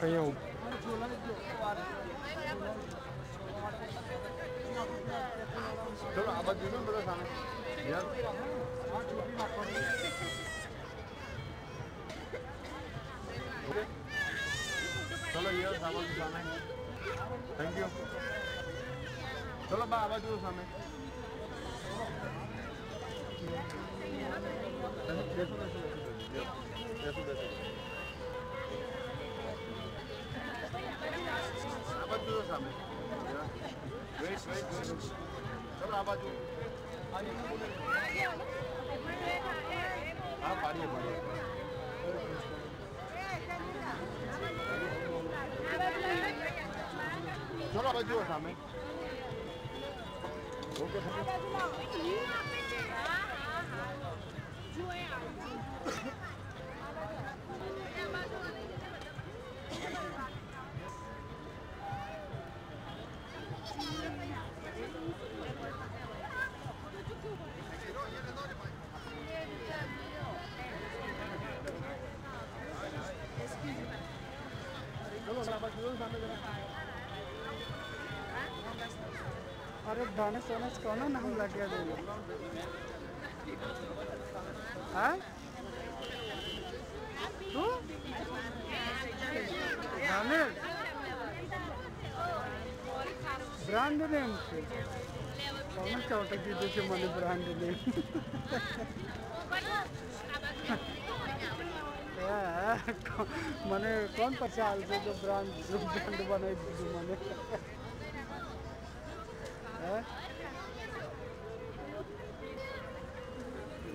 कहीं चलो आवाज़ देना सामने थैंक यू चलो बा आवाज़ सामने देखो देखो देखो देखो todas as armas. Wait, wait, wait. चलो आप आज हाँ पानी है पानी चलो आप आज सामने ओके सोनस कौन ना हम लगे देंगे हाँ? तू? धानेर ब्रांड नेम से। कौन चौटक दीदी से मैंने ब्रांड नेम मैंने कौन पचाल से जो ब्रांड ब्रांड बनाई मैंने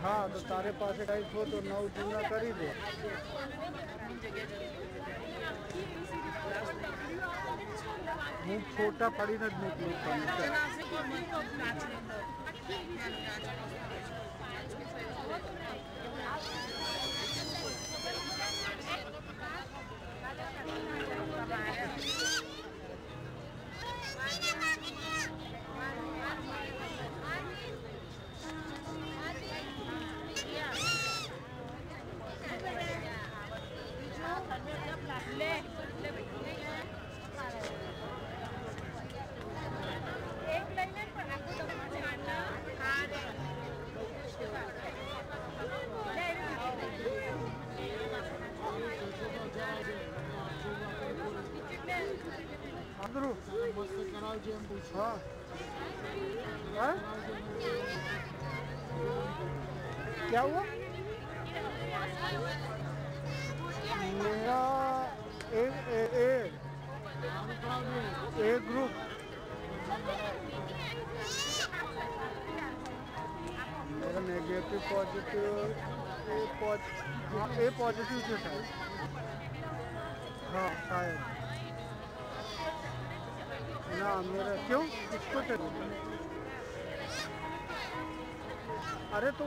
હા તો તારે પાસે કંઈક હો તો નવ જૂના કરી દે હું ફોટા પાડીને જ મોકલું તમને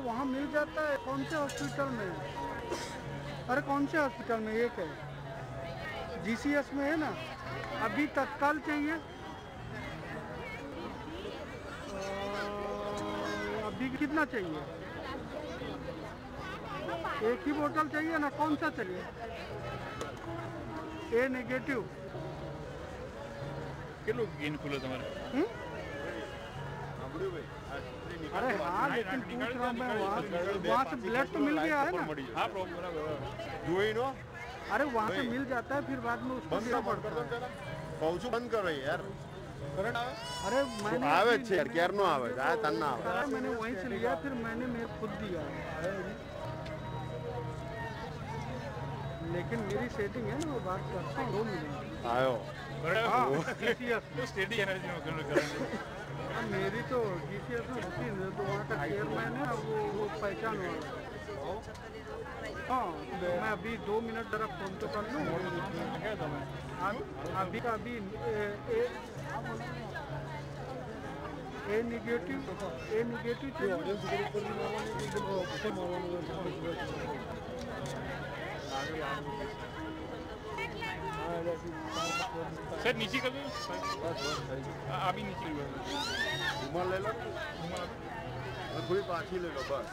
वहाँ मिल जाता है? कौन से हॉस्पिटल में? अरे कौन से हॉस्पिटल में? एक है। जीसीएस में है ना? अभी तत्काल चाहिए। अभी कितना चाहिए? एक ही बोतल चाहिए ना? कौन सा चाहिए? ए नेगेटिव किलो गेंद खुलो तुम्हारा। हम्म? हाँ, भाई। अरे हाँ लेकिन पूछ रहा मैं वहाँ वहाँ से ब्लड तो मिल गया है ना। डू यू नो अरे वहाँ से मिल जाता है फिर बाद में उसको देना पड़ता है। पहुँचो बंद करो यार। अरे मैंने आवे अच्छे यार क्या नो आवे। जाए तन्ना आवे। अरे मैंने वहीं से लिया फिर मैंने मेरे खुद दिया। लेकिन मेरी सेटिंग है ना वो बात करते हैं दो मिनट। आयो। हाँ, स्टेडी एनर्जी में मेरी तो डी सी एस में होती है तो वहाँ का चेयरमैन है, वो वो पहचान हुआ। हाँ मैं अभी दो मिनट जरा फ़ोन तो कर लूँ। अभी का अभी, ए निगेटिव ए निगेटिव चाहिए। हाँ। सर नीचे कर दो हाँ, अभी नीचे कर दो રૂમાલ લઈ લો અને થોડી પાછી લઈ લો બસ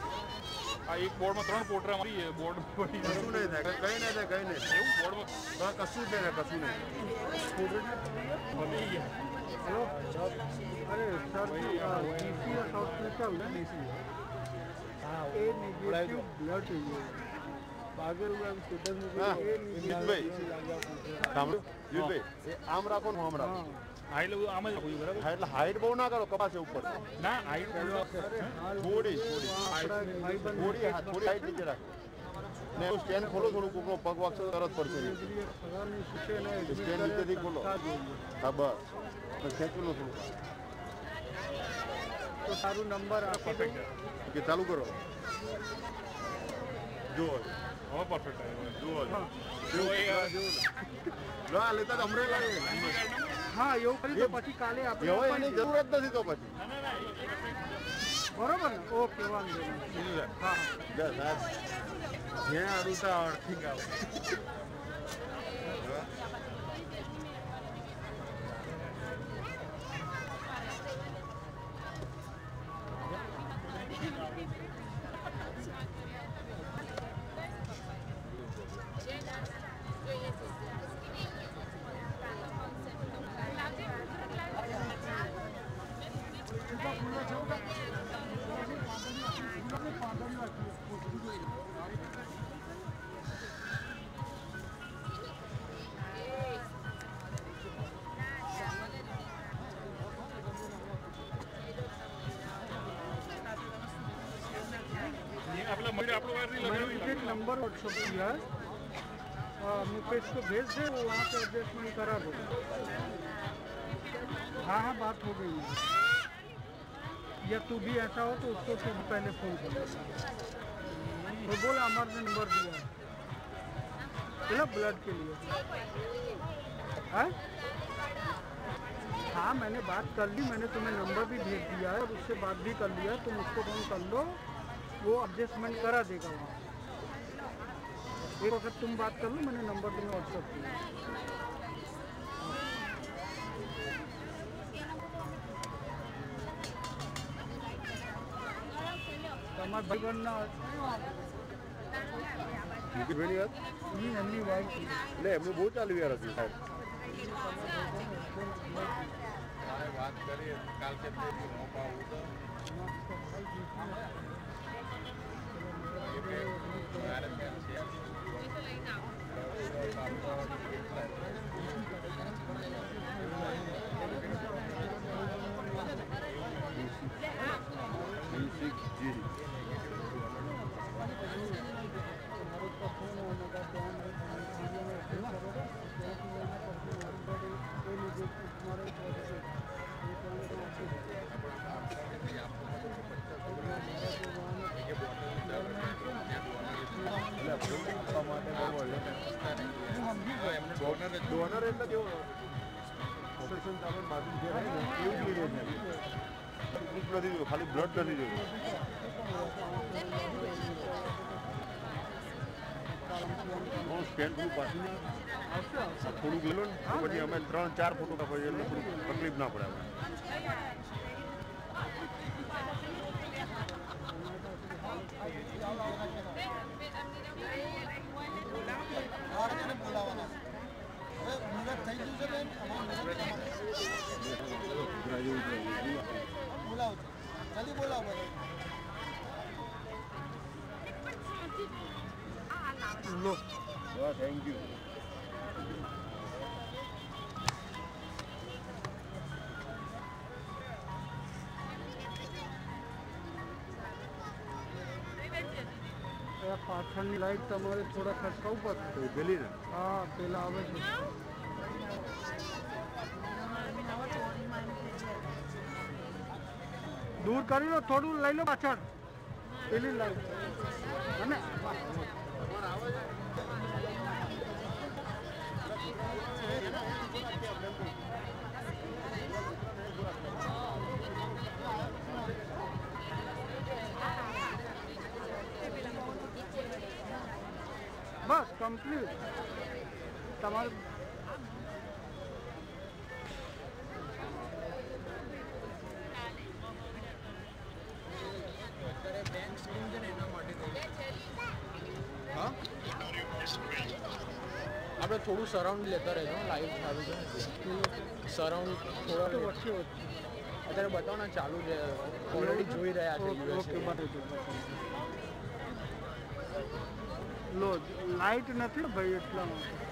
આ એક બોર્ડમાં ત્રણ પોટરા મારી છે બોર્ડ પડી કશું નહીં થાય કઈ નહીં થાય કઈ નહીં થાય એવું બોર્ડમાં હા, કશું જ નહીં થાય કશું નહીં પતી ગયા हेलो अरे sir ji D C S hospital है ए निगेटिव આમ રાખો ને આમ રાખો હા એટલે આમ જ રાખવું બરાબર હા એટલે હાઈટ બહુ ના કરો કપાસે ઉપર ના હાઈટ થોડી થોડી થોડી થોડી હાઈટ નીચે રાખો ને એનું સ્ટેન્ડ ખોલો થોડું કોકનો પગ વાગશે તરત પડશે સ્ટેન્ડ નીચેથી ખોલો હા બસ ખેંચવું નું થોડું સારું નંબર આપો કે ચાલુ કરો જુઓ बहुत परफेक्ट आहे लेतात अमरेला हा येऊपर्यंत पाठी काले आपल्याला ज़रूरत नसते तो पाठी बरोबर ओके वांदो हाँ। हे। आरुचा अर्थिंग आहे भेज दे, वो वहाँ पे एडजस्टमेंट करा दो हाँ हाँ बात हो गई। है या तू भी ऐसा हो तो उसको तुम पहले फ़ोन कर तो बोल, अमर ने नंबर दिया। है चलो ब्लड के लिए। है? हाँ मैंने बात कर ली, मैंने तुम्हें नंबर भी भेज दिया है, और उससे बात भी कर लिया है, तुम उसको फ़ोन कर लो, वो एडजस्टमेंट करा देगा वहाँ। एक वक्त तुम बात कर लो मैंने नंबर तुम्हें व्हाट्सअप किया તમારા ભાઈબંધના મુકેશભાઈની વાત ઈ એમની વાઈફ એટલે એમનું બહુ ચાલ્યું યાર હતું સાહેબ જી Thank you. Uh, પાછળની લાઈટ તમારે થોડા પડશે. તો પેલી ને હા પેલા આવે છે. દૂર કરી લો થોડું લઈ લો પાછળ. પેલી લાઈટ. અને બસ કમ્પ્લીટ તમારે આપણે થોડું સરાઉન્ડ લેતા રહેજો લાઈવ ચાલુ છે સરાઉન્ડ થોડો તો લે. વચ્ચે વચ્ચે અત્યારે બતાવો ને ચાલુ છે ઓલરેડી જોઈ રહ્યા છે લોજ લાઇટ નથી ભાઈ એટલા માટે.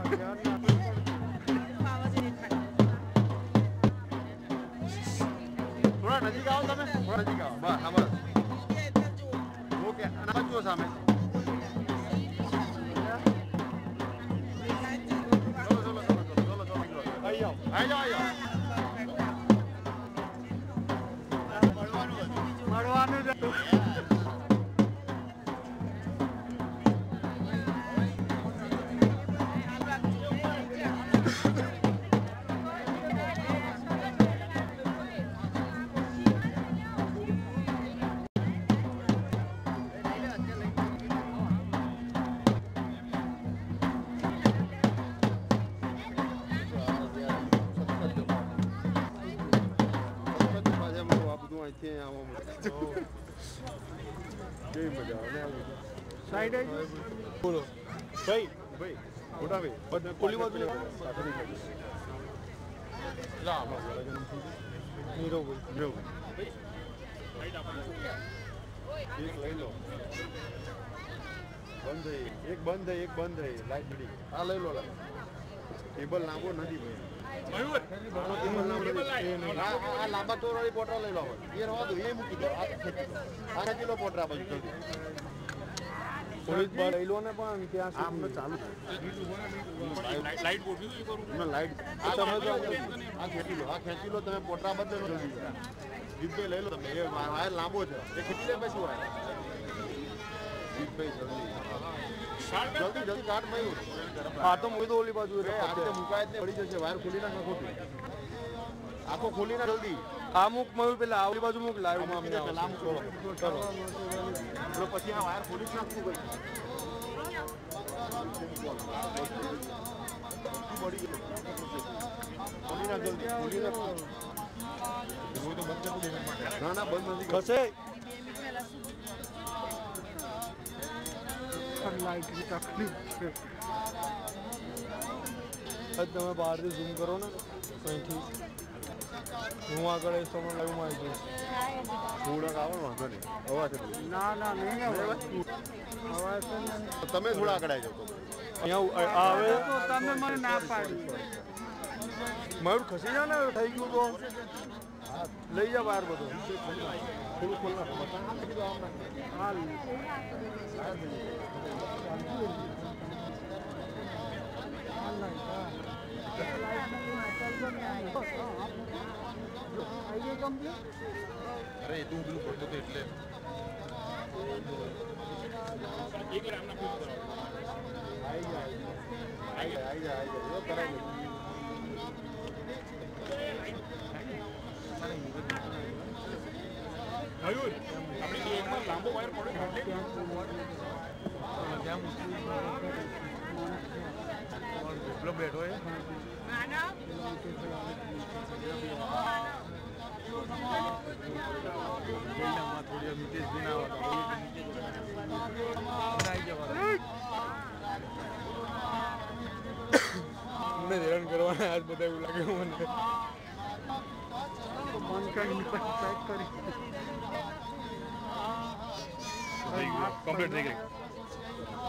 એક બંધ થઈ એક બંધ થઈ લાઈટ પડી આ લઈ લો લાઈટ ટેબલ લાંબો નથી ભાઈ મયુર ટેબલ લાંબો નથી. આ આ લાંબા તોરવાળી પોટરા લઈ લો એ રવા દો એ મૂકી દો આ ખેંચી લો આ ખેંચી લો પોટરા બાજુ જલ્દી પોલીસ બાર લઈ લો ને પણ ત્યાં આમને ચાલુ લાઈટ લાઈટ ગોઠવી દો એ કરું તમને લાઈટ આ તમે જો આ ખેંચી લો આ ખેંચી લો તમે પોટરા બદલે લો જલ્દી જીતભાઈ લઈ લો તમે એ વા- વાયર લાંબો છે એ ખેંચી લે પછી વાયર જીતભાઈ જલ્દી જલ્દી જલ્દી કાઢ મયુર હા તો મૂકી દો ઓલી બાજુ એ આ મુકાય જ પડી જશે વાયર ખોલી નાખ ખોટું. આખો ખોલી ના જલ્દી. આ મૂક મયુર પેલા આવલી બાજુ મૂક લાવ્યું માં ચલો. પછી આ વાયર ખોલી નાખવું ભાઈ. ખોલી નાખ જલ્દી ખોલી ના ના બંધ નથી ખસે. લાઇટની તકલીફ છે આજ તમે બહારથી ઝૂમ કરો ને અહીંથી હું આગળ આવીશ તો મને લાઈવમાં આવી જઈશ થોડાક આવો ને વાંધો નહીં અવાજ ના ના નહીં હવે હવે તો નહીં. તમે થોડા આગળ આવી જાઓ અહીંયા આ આવે તો તમે મને ના પાડી મયુર ખસી જા ને થઈ ગયું તો લઈ જા બહાર બધું થોડું ખોલ નાખો હાલ આઈએ કમ્પ્લીટ અરે એ તો હું પેલું કરતો હતો એટલે એક ગ્રામ ના પૂછ કરો આવી જાય આવી જાય આવી જાય જો કરાવી लोग बैठो ये। हमने रिटर्न करवाना आज बताए बुला के मैंने कंप्लीट नहीं करेगी।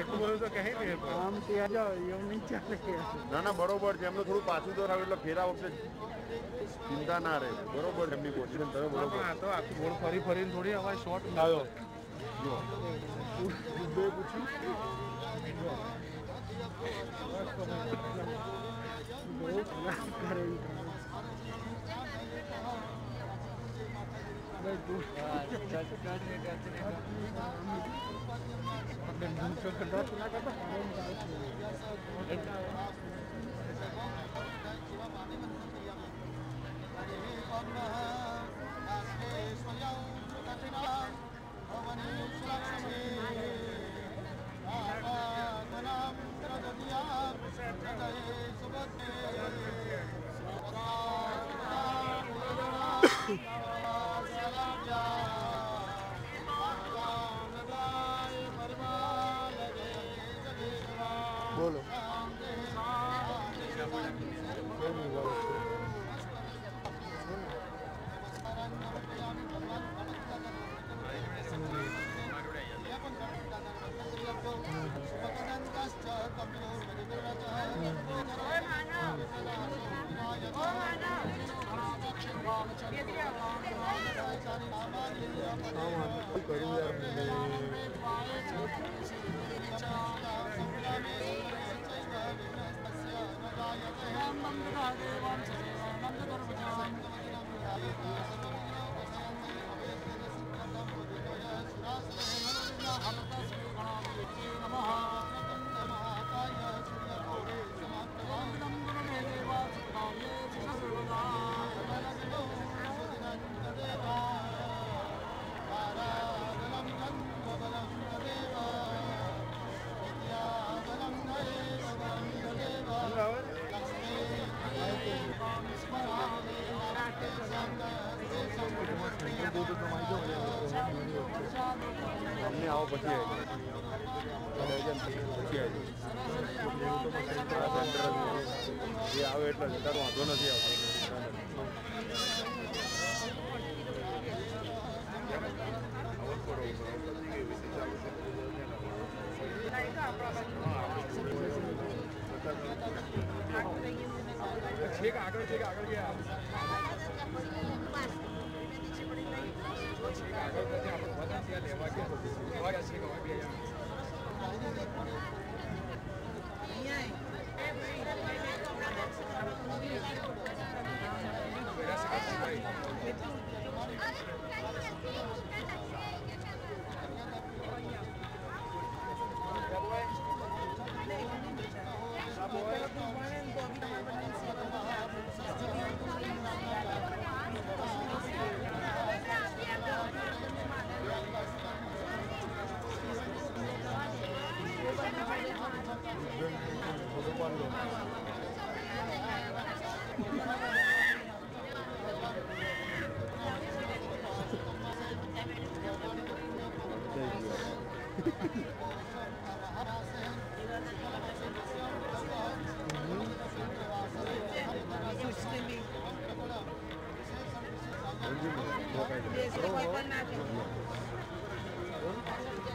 એટલું બધું તો કહી દે આમ ત્યાં નહીં ના ના બરોબર છે. એમને થોડું પાછું તો એટલે ફેરા વખતે ચિંતા ના રહે. બરોબર એમની પોઝિશન તમે બરોબર. તો આખી બોલ ફરી ફરીને થોડી હવે શોર્ટ આવ્યો પૂછ્યું? can do control control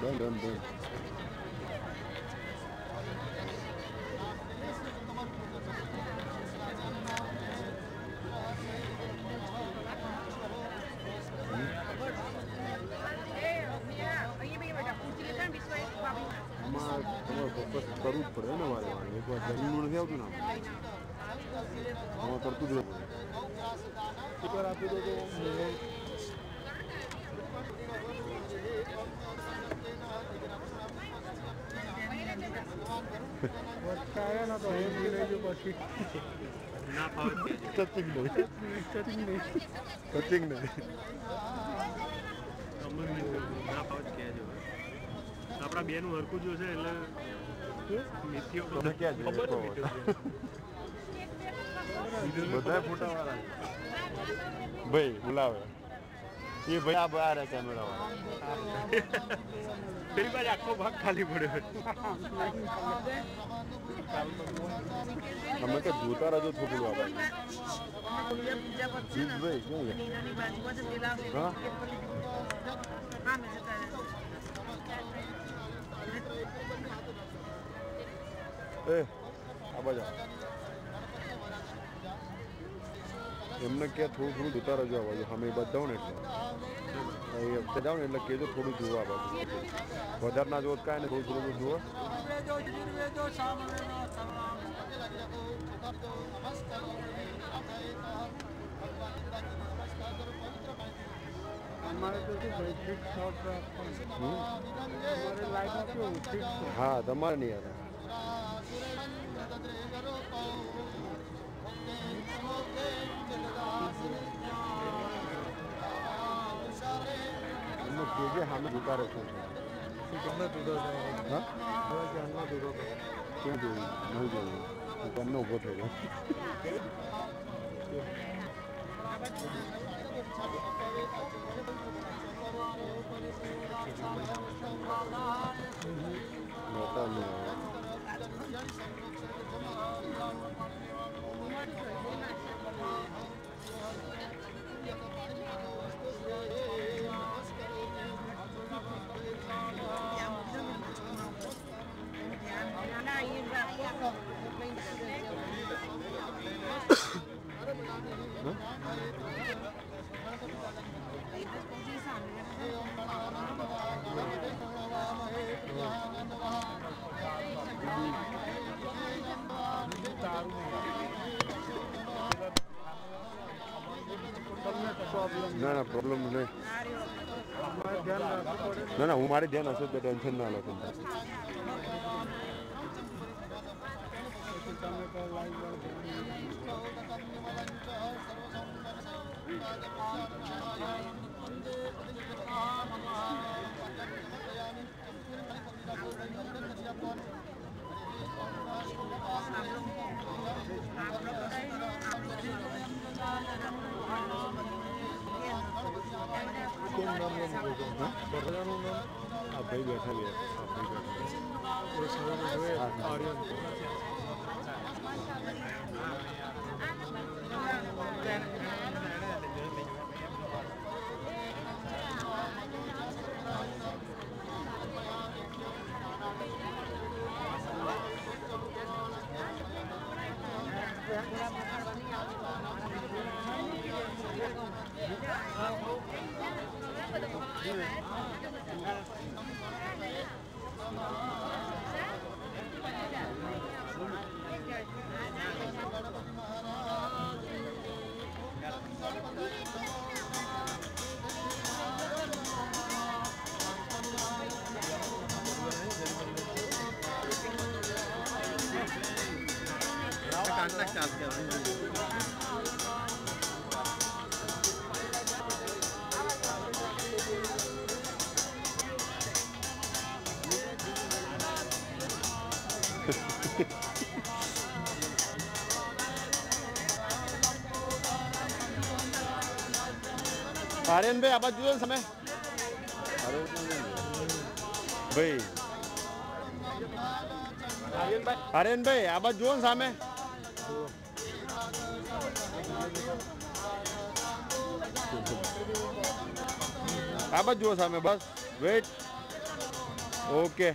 Done, done, done. પછી ટચિંગ નહીં. ટચિંગ નહીં. ટચિંગ નહીં. આપણા બેનું હરકું જોશે એટલે? બધા ફોટા વાળા. ભાઈ બોલાવે. ये भैया अब आ रहा है कैमरा तेरी बार आपको भाग खाली पड़े हमें क्या जूता रहा जो थोड़ी हुआ भाई। जीत भाई क्यों ये हाँ। ए अब आ जा। એમને કે થોડું થોડું જોતા રહેજો આ બાજુ સામે બધા ને એટલે એ વખતે જાઓ ને એટલે કહેજો થોડું જોવા આ બાજુ વધારે ના જોત કાંઈ ને થોડું થોડું જુઓ અમારે તો શું ભાઈ ફિટ શોર્ટ રાખવાનું અમારે લાઈફમાં કેવું ફિટ છે હા તમારે નહીં યાર लोग भेजे हमें जुटा रखे थे तुमने जुटा हाँ हमने जुटा क्यों दे नहीं दे तुमने उभो थे 真的了，真的。આર્યનભાઈ આ બાજુ જુઓ ને તમે ભાઈ આર્યનભાઈ આ બાજુ જુઓ ને સામે આ બાજુ જુઓ સામે બસ વેટ ઓકે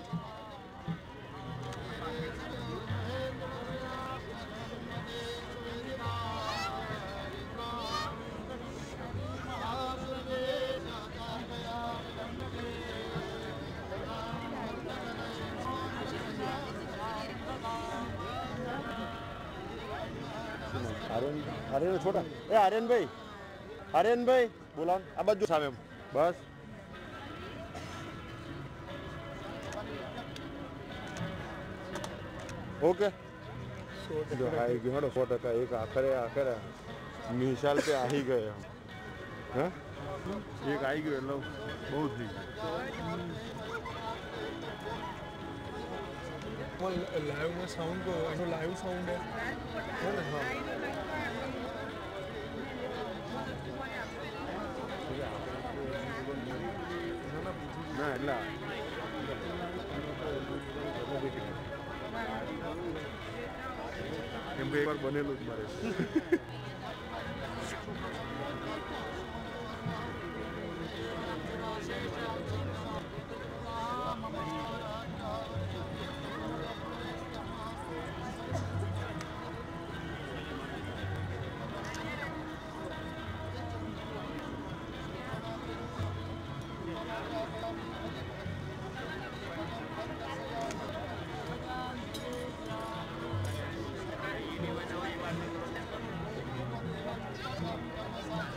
हरेन छोटा। ए हरेन भाई। हरेन भाई बोला। अब जो सामे बस। ओके। जो हाई गिहड़ छोटा का एक आखर है आखर है। मिसाल पे आ ही गए हम। एक आई गए लो। बहुत ही। लाइव में साउंड को लाइव साउंड है। No, es la... En vez de poner los mares.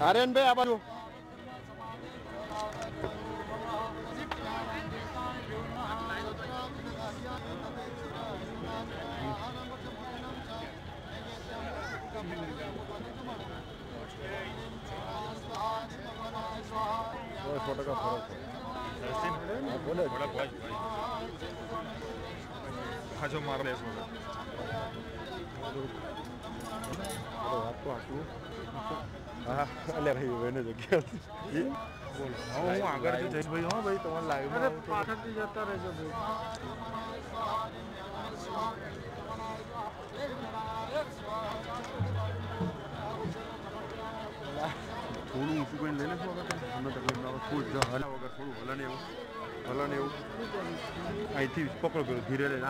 Aryanbhai આ બાજુ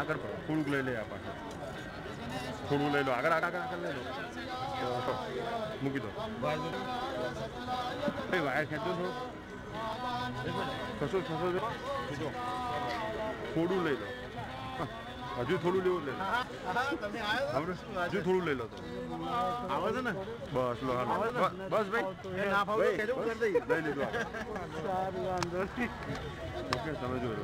આગળ પડો થોડુંક લઈ લે આ પાછળ થોડું લઈ લો આગળ આગળ આગળ લઈ લો તો મૂકી દો ભાઈ વાયર ખેંચો થોડું ખસો ખસો ખસો થોડું લઈ લો હા, હજુ થોડું લેવું લઈ લો આપણે હજુ થોડું લઈ લો તો આવે છે ને બસ લો હાલો બસ બસ ભાઈ ના ફાવે લઈ લીધું આપણે. સારું વાંધો નહીં ઓકે તમે જોઈ લો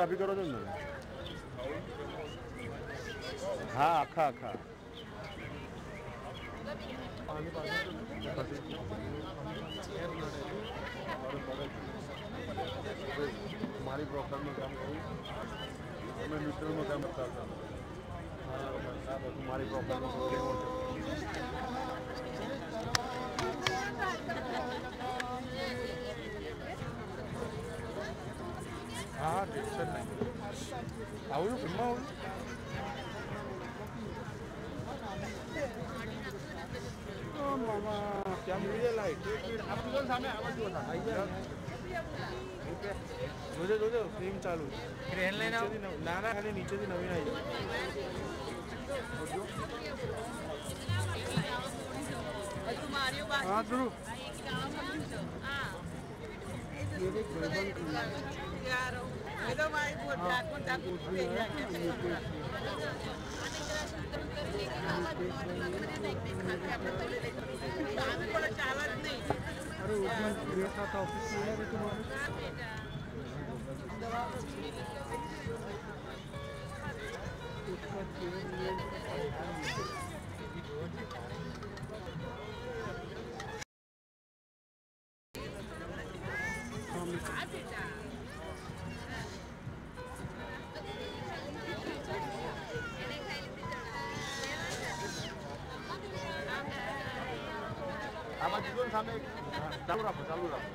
ફોટોગ્રાફી કરો છો ને હા આખા આખા મારી પ્રોફાઇલનું કામ કરું અમે ન્યુટ્રલનું કામ કરતા હતા હા, બસ આ બધું મારી પ્રોફાઇલનું કામ લેવો છે હા ટેન્શન નહીં આવું ફિલ્મમાં આવું ઓ મામા ત્યાં મૂવી લાઈટ આપણે જો સામે આવા જો આઈ જાય જોજો જોજો ફિલ્મ ચાલુ ક્રેન લઈને આવો. નીચેથી નવ- ના ના ખાલી નીચેથી નવીન આવી જાય हाँ ध्रुव मेरे भाईबंद अरे उसमें बैठा था ऑफ़िस में अरे तुम्हारे उसका 잡으라.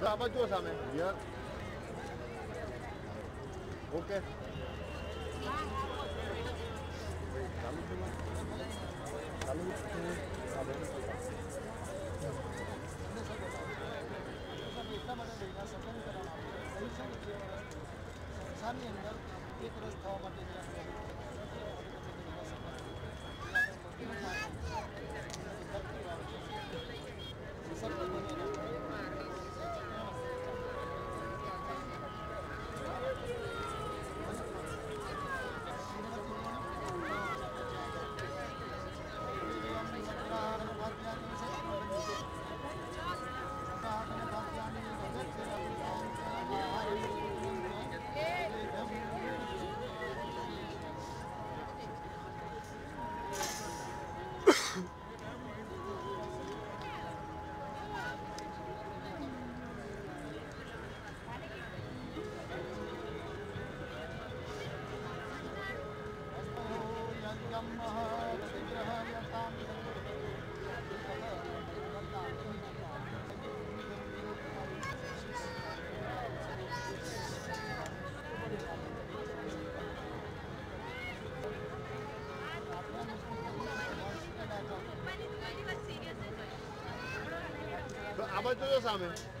lá vai duas, também. Yeah. How much do?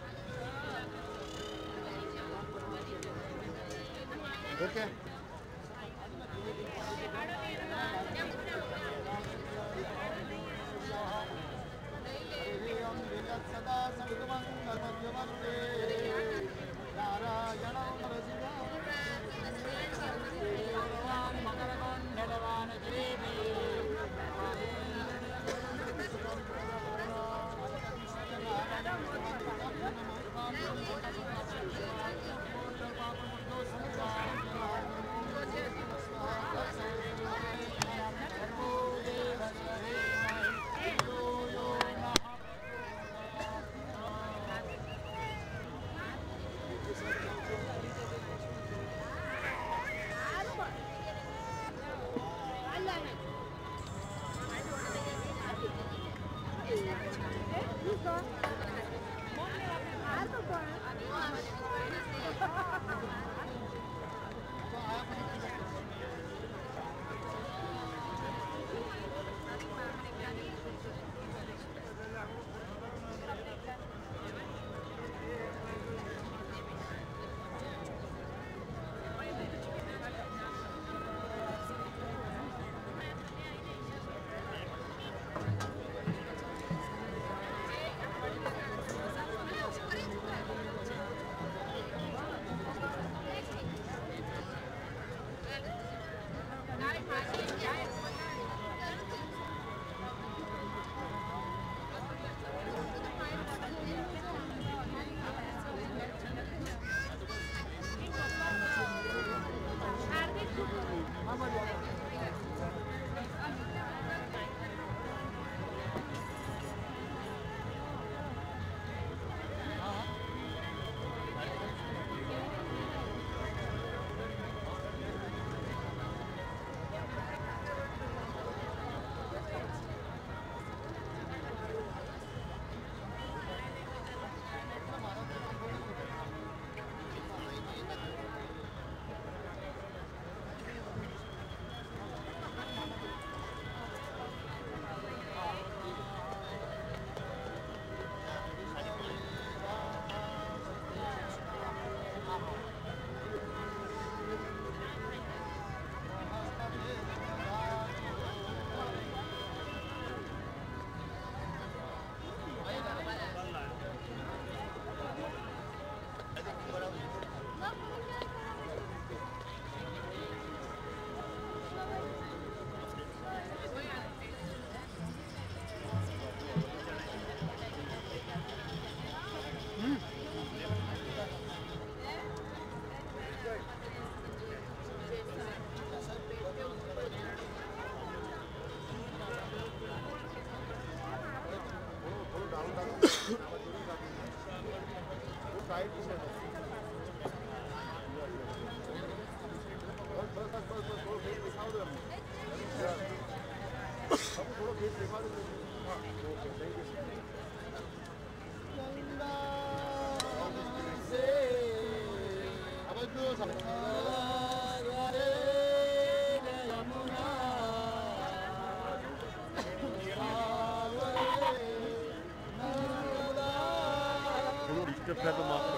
to pedal up.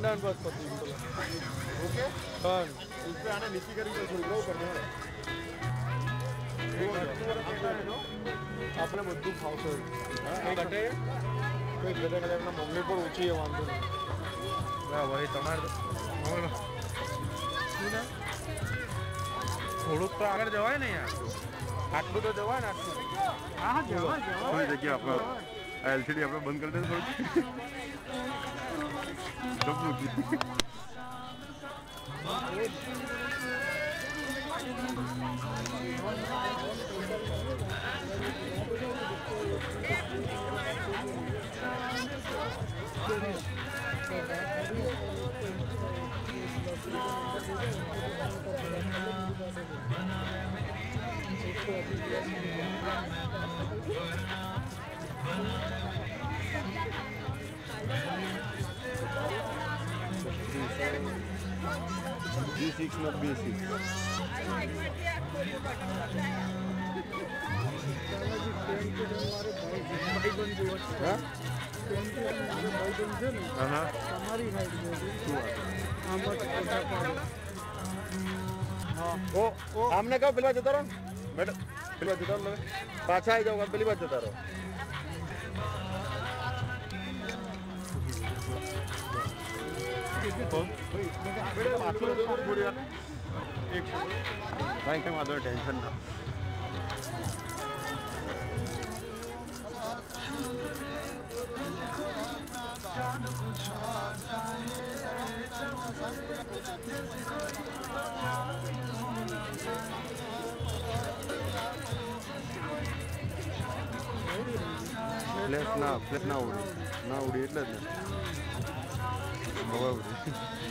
Done done બસ પતી ગયું ઓકે ડન इसपे आने नीचे करी तो થોડી બહુ કરને આપણે બધું ફાવશે ઘટે કોઈ ઘટે ઘટે એમના મમ્મી પણ ઓછી એ વાંધો નહીં હા ભાઈ તમારે થોડુંક તો આગળ જવાય ને યાર આટલું તો જવાય ને આટલું હા હા જવાય જવાય થોડી જગ્યા આપણે एलसीडी अपना बंद कर दे ફોટા પાડે ઓ આમને કહો પેલા જતા રહો મેડમ પેલા જતા રહો તમે પાછા આવી જાઓ પેલી બાજુ જતા રહો ભાઈ કઈ વાંધો ટેન્શન ના ફ્લેશ ના ફ્લેશ ના ઉડી ના ઉડી એટલે જ ને over there.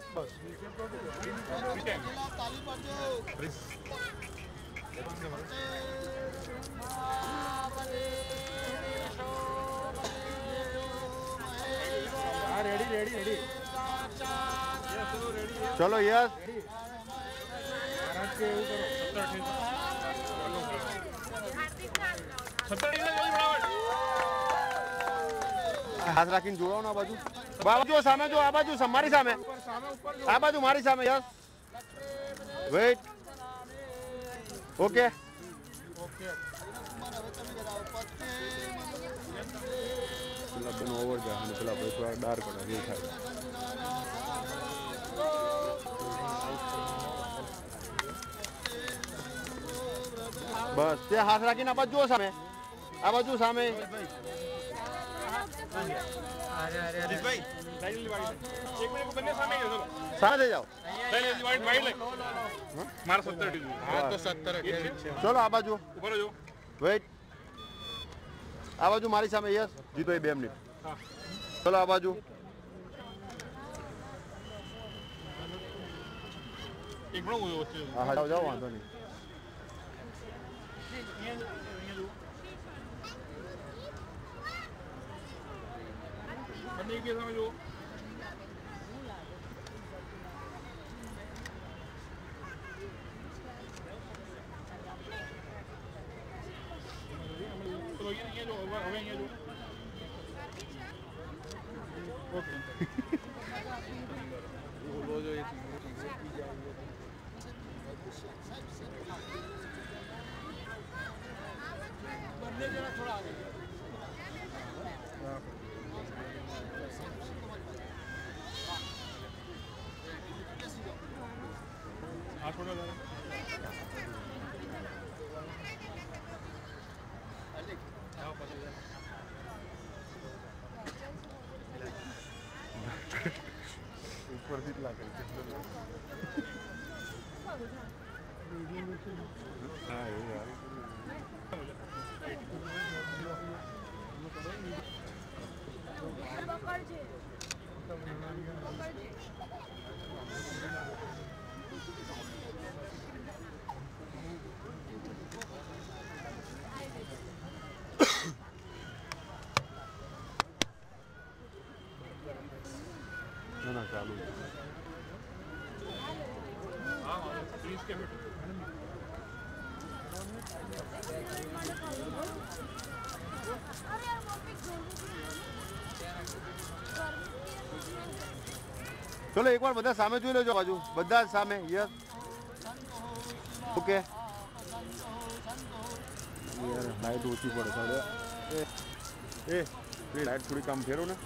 બસ તાલી પાડજો હા રેડી રેડી રેડી ચલો યસ મહારાજ કે એવું કરો સત્તર ફટાફટ હાથ રાખીને જોડાવો ને આ બાજુ બાજુ સામે જો આ બાજુ મારી સામે આ બાજુ મારી સામે યસ વેઇટ ઓકે પેલા બેનો ઓવર જાય અને પેલા ભાઈ થોડા ડાર્ક કરે એ થાય બસ તે હાથ રાખીને આ બાજુ જુઓ સામે આ બાજુ સામે ભાઈ લાઈન વાળી એક મિનિટ બંને સામે ગયો ચલો સામે થઈ જાઓ લાઈન વાળી વાળી લે મારા સત્તર અઢી હા તો સત્તર અઠ્યાવીસ છે ચલો આ બાજુ ઉપર જો વેઇટ આ બાજુ મારી સામે યસ જીતો એ બે મિનિટ હા. ચલો આ બાજુ એક પણ હું વચ્ચે હા હા જાઓ જાઓ વાંધો નહીં 还没给上油。多给一点油，我我给你一点油。ચલો એકવાર બધા સામે જોઈ લેજો બાજુ બધા જ સામે યસ ઓકે યાર લાઈટ ઓછી પડે સાડે એ એ પેલી લાઈટ થોડી કામ ફેરો ને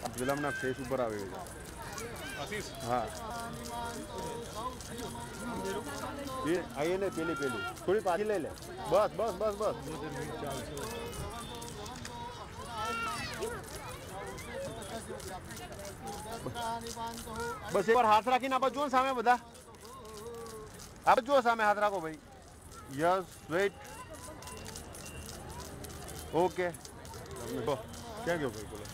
આ ફિલ્મના ફેસ ઉપર આવે છે આશીષ હા એ આઈએ ને પેલી પેલી થોડી પાછી લઈ લે બસ બસ બસ બસ બસ એકવાર હાથ રાખીને આ બાજુ જુઓ ને સામે બધા આ બાજુ જુઓ સામે હાથ રાખો ભાઈ યસ વેઇટ ઓકે ક્યાં ગયો ભાઈ બોલો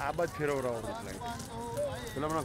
આ બાજ ફેરવરાવો લાઈટ પેલા મને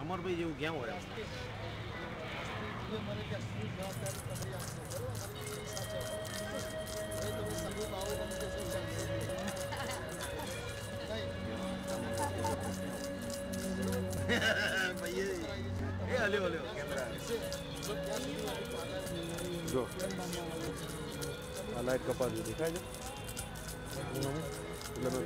अमर भाई जो क्या हो रहा है? भैया ये कैमरा જો. આ લાઈટ કપાતી દેખાય છે? એટલે મેં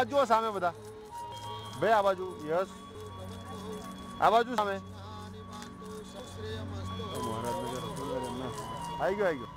બાજુ જુઓ સામે બધા. ભાઈ આ બાજુ. યસ. આ બાજુ સામે. આવી ગયો આવી ગયો.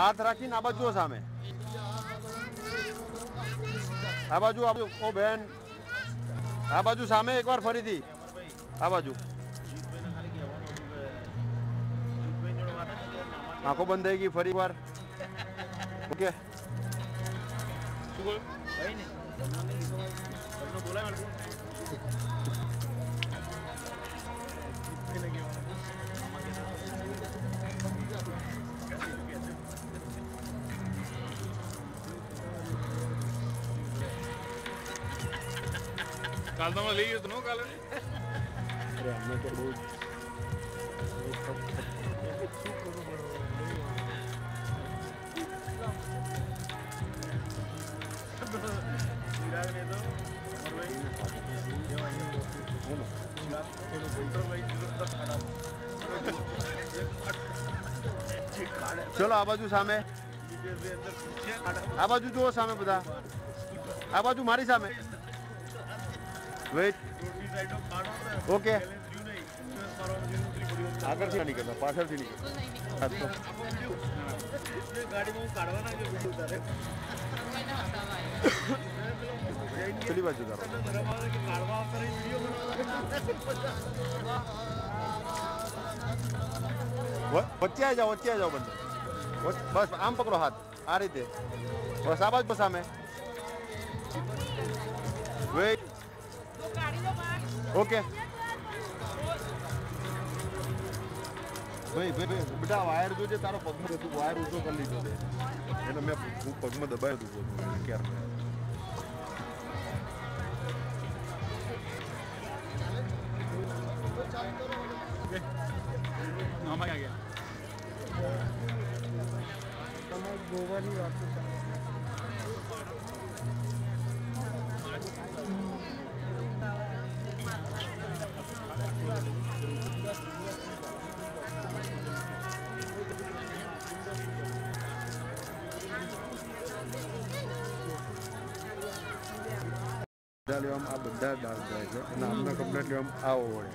હાથ રાખીને આ બાજુ સામે. આ બાજુ આ બાજુ ઓ બેન. આ બાજુ સામે એકવાર ફરીથી. આ બાજુ. આંખો બંધ થઈ ગઈ ફરી વાર. ઓકે. શું કાલ લઈ ગયો નો કાલે અરે અમને તો બહુ ચલો આ બાજુ સામે આ બાજુ જુઓ સામે બધા આ બાજુ મારી સામે ઓકે આગળથી નહીં કરતા પાછળથી નહીં કરતા હા, તો. પેલી બાજુ કરો વ- વચ્ચે આ જાઓ વચ્ચે આ જાઓ બંને વચ- બસ આમ પકડો હાથ આ રીતે બસ આ બાજુ સામે વેઇટ ઓકે ભાઈ ભાઈ ભાઈ બેટા વાયર જોજે તારો પગમાં તું વાયર ઊંચો કરી લીધો છે એને મેં હું પગમાં દબાવી દીધું હતું ક્યારે આમાં ક્યાં ગયા તમે ગોવાની વાતો બધા ડાર્ક જાય છે અને આમને કમ્પ્લેટ લેવામાં આવો વળે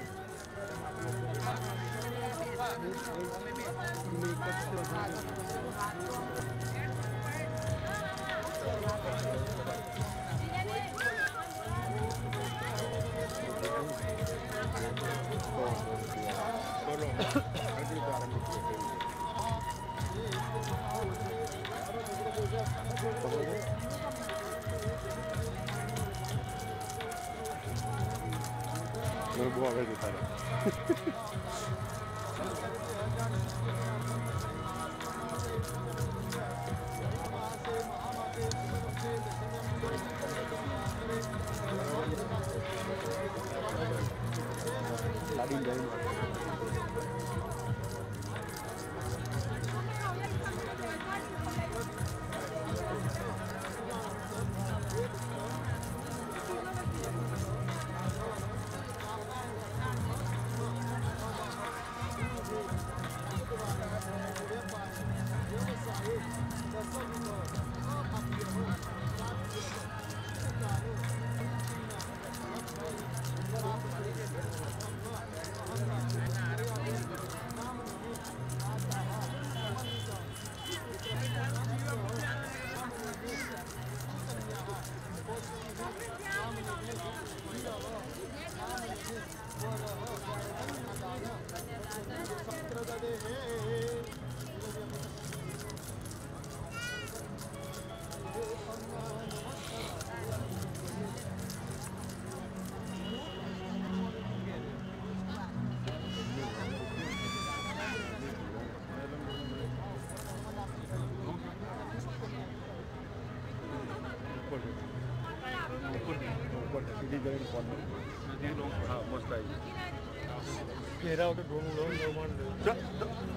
है कि सारे સીધી ફોન હા મસ્ત આવી વખત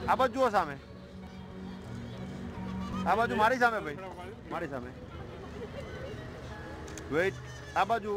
આ બાજુ જુઓ સામે. આ બાજુ મારી સામે ભાઈ. મારી સામે. વેઇટ આ બાજુ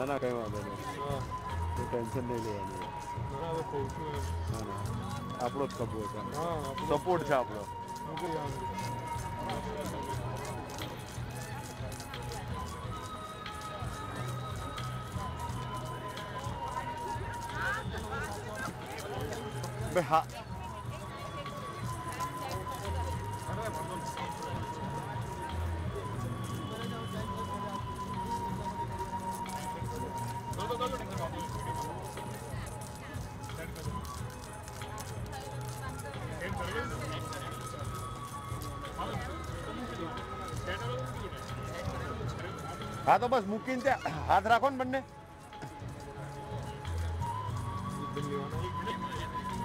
ના ના કઈ વાંધો નહીં હા તો ટેન્શન નહીં લેવાની ના હવે કહું છું એમ. ના ના આપણો જ કબો છે હા આપણું સપોર્ટ છે આપણો મૂકી જવાનું બે હા તો બસ મૂકીને ત્યાં હાથ રાખો ને બંને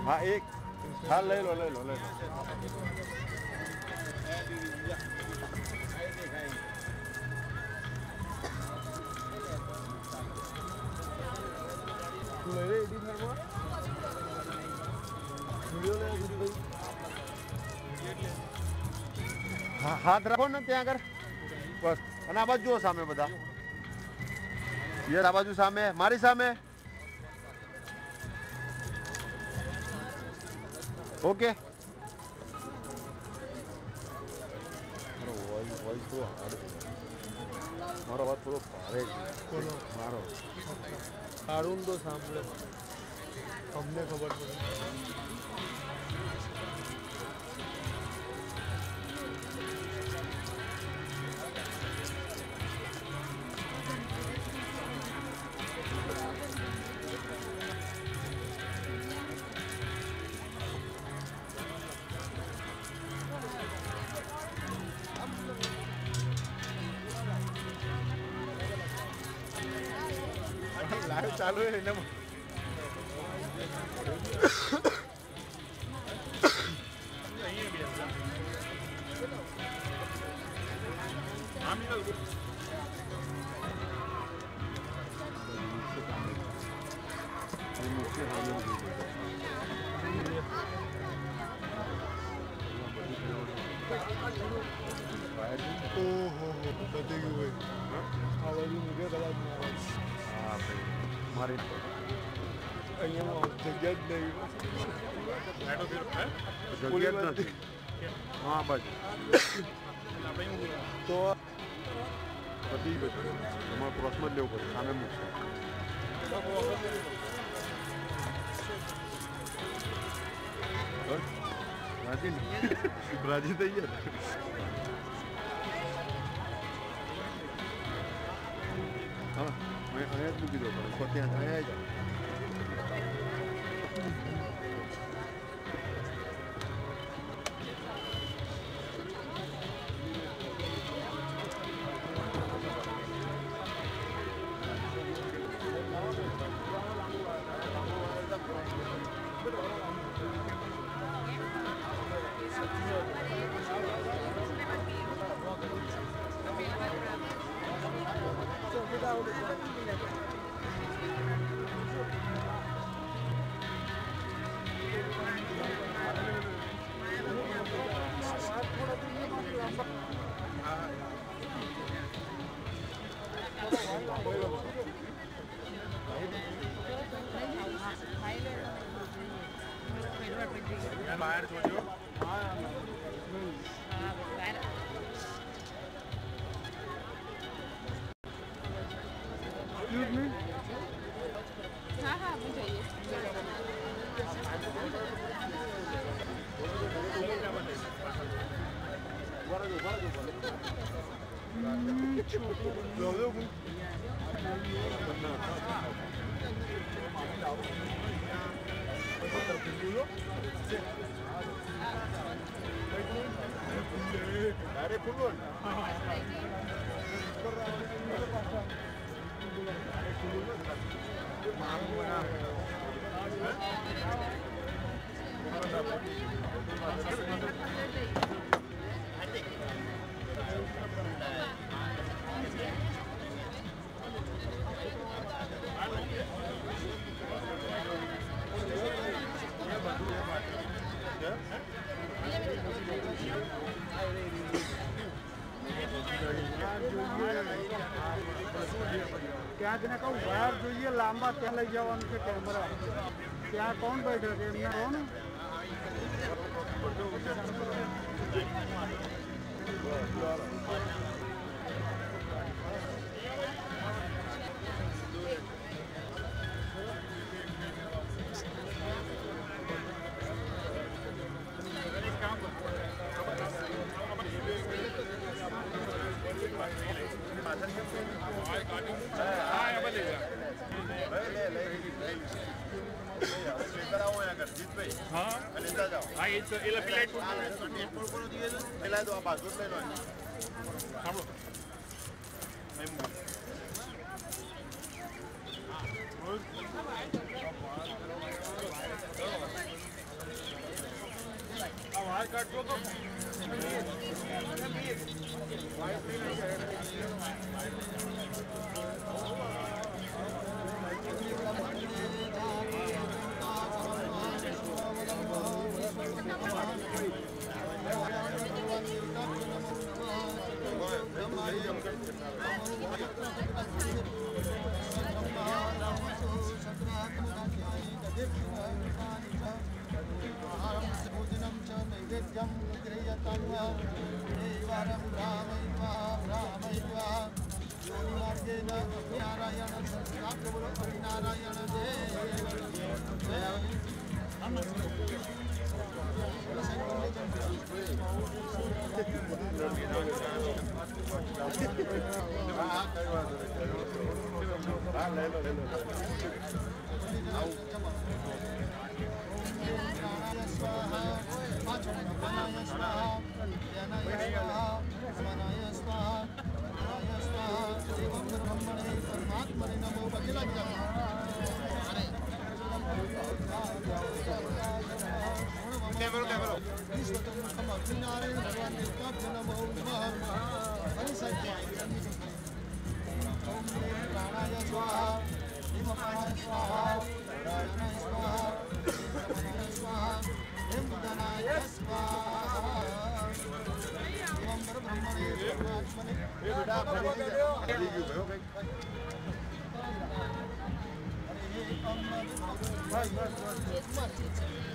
હા એક હા લઈ લો લઈ લો લઈ લો તું લઈ લે એડિટરમાં વિડીયો લે ગુરુભાઈ હા હાથ રાખો ને ત્યાં આગળ બસ અને આ બાજુ સામે બધા યાર આ બાજુ સામે મારી સામે ઓકે મારો વાત થોડો ભારે મારો કાઢું તો સાંભળે તમને ખબર પડે Nadie aí, né? लग जाओ उनके कैमरा। क्या कौन बैठे नारायण संस्थाप्य बोलो हरिनारायण जय जय प्राणाय स्वाहा पाचोपनाय स्वाहा ज्ञानाय स्वाहा एवं ब्रह्मणे परमात्मने नमो बकिला विश्वतमुखम अग्निनारायण भगवान देवताभ्यो नमो नमः हरिसत्याय ओम प्राणाय स्वाहा हिमपाय स्वाहा प्राणाय स्वाहा हिमपाय स्वाहा हिमदनाय स्वाहा ओम ब्रह्मणे परमात्मने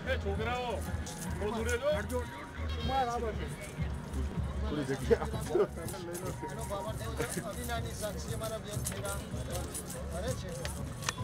એ છોકરાઓ થોડું દૂર રહેજો એનો બાબા અવિનાની સાક્ષી અમારા બેન થેરા કરે છે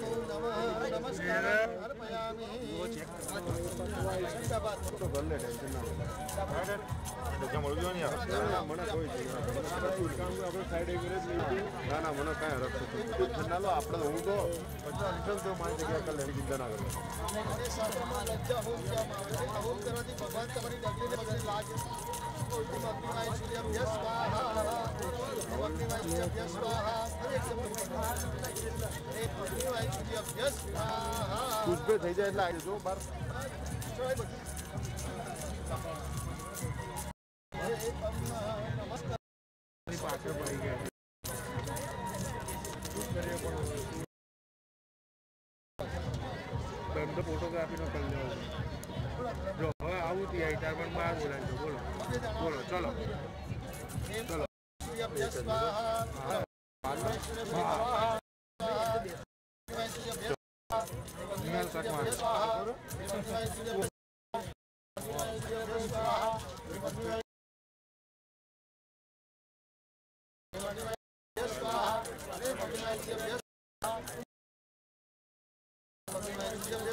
પૂર્વક નમસ્કાર નમસ્કાર અર્પયામિ ના ના મને કાંઈ રસ્તો નથી ના લો આપણે હું તો બધા અંકલ તો મારી જગ્યાએ કલ એની ચિંતા ના કરું અરે શાસ્ત્રમાં લજ્જા હોમ કહેવામાં આવે છે હોમ કરવાથી ભગવાન તમારી ડગલીને બગડી લાગે અગ્નિવાય સૂર્યભ્ય સ્વાહા અગ્નિવાય સૂર્યભ્ય સ્વાહા હરે હરે અગ્નિવાય સૂર્યભ્ય સ્વાહા ઉદ્ભે થઈ જાય એટલે આવી જો બાર જય બધી. હરે અમ્મા નમસ્કાર ધંધો ફોટોગ્રાફીનો કરી લેવો જો હવે આવું ત્યાં ચાર પણ બાર बोलो चलो। चलो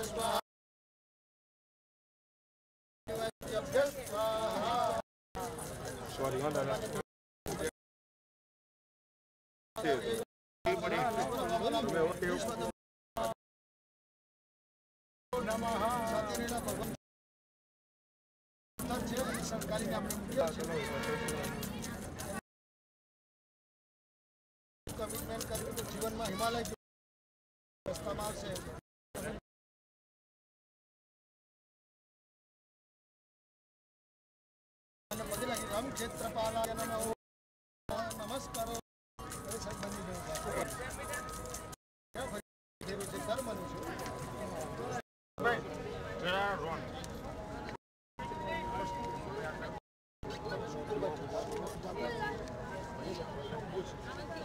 स्वाहा સરકારી આપણે કમિટમેન્ટ કર્યું કે જીવનમાં હિમાલય રસ્તામાં આવશે પગે લાગી રામ ક્ષેત્રપાલાય નમઃ નમસ્કારો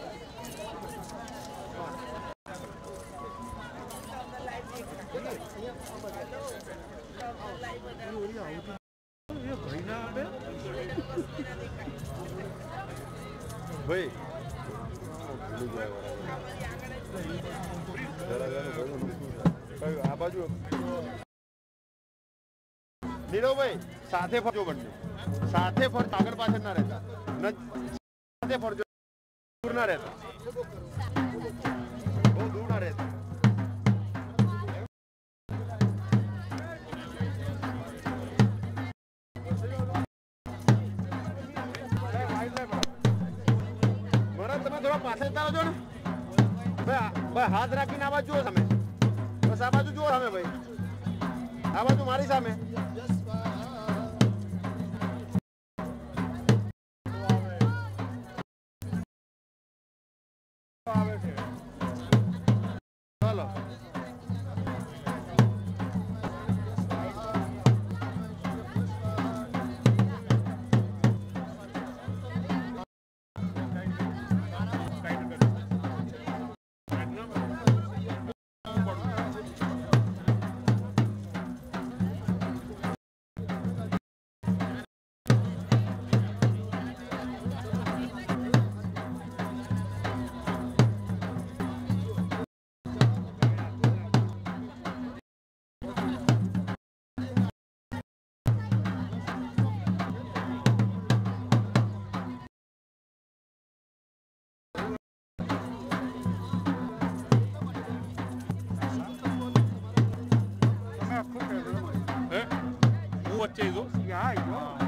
અરે ભાઈ. બાજુ? નીરવભાઈ, સાથે ફરજો બંને. સાથે ફર આગળ પાછળ ના રહેતા. સાથે ફરજો. ના રહેતા. પાછળ તારો જો ને ભાઈ, હાથ રાખીને આ બાજુ જુઓ સામે. બસ આ બાજુ જુઓ સામે ભાઈ. આ બાજુ મારી સામે. coche y dos. Ya.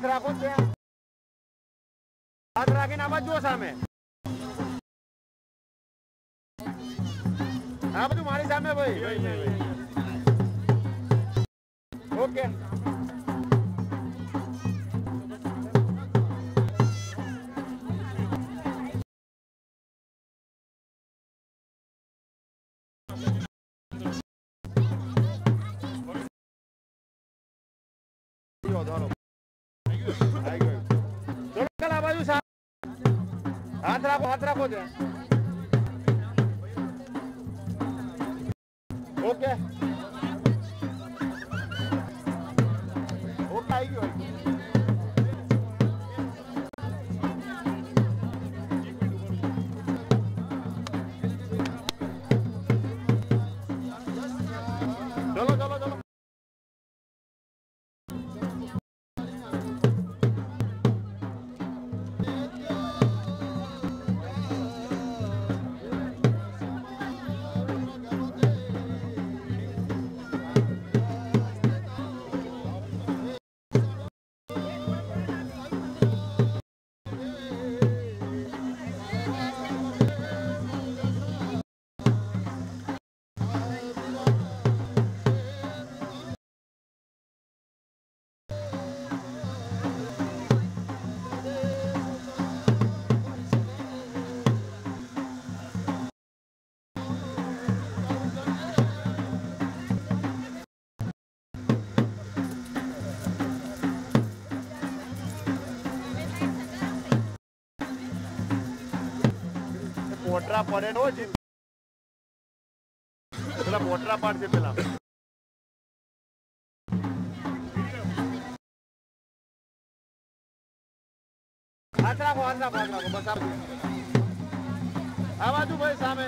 હાથ રાખો ત્યાં. હાથ રાખીને આ બાજુ સામે. આ બધું મારી સામે ભાઈ. हाथ रखो हाथ रखो ओके। ओके आएगी પોટરા પડે નો છે પેલા પોટરા પાડશે પેલા હાથ રાખો હાથ રાખો હાથ રાખો બસ આ બાજુ. આ બાજુ ભાઈ સામે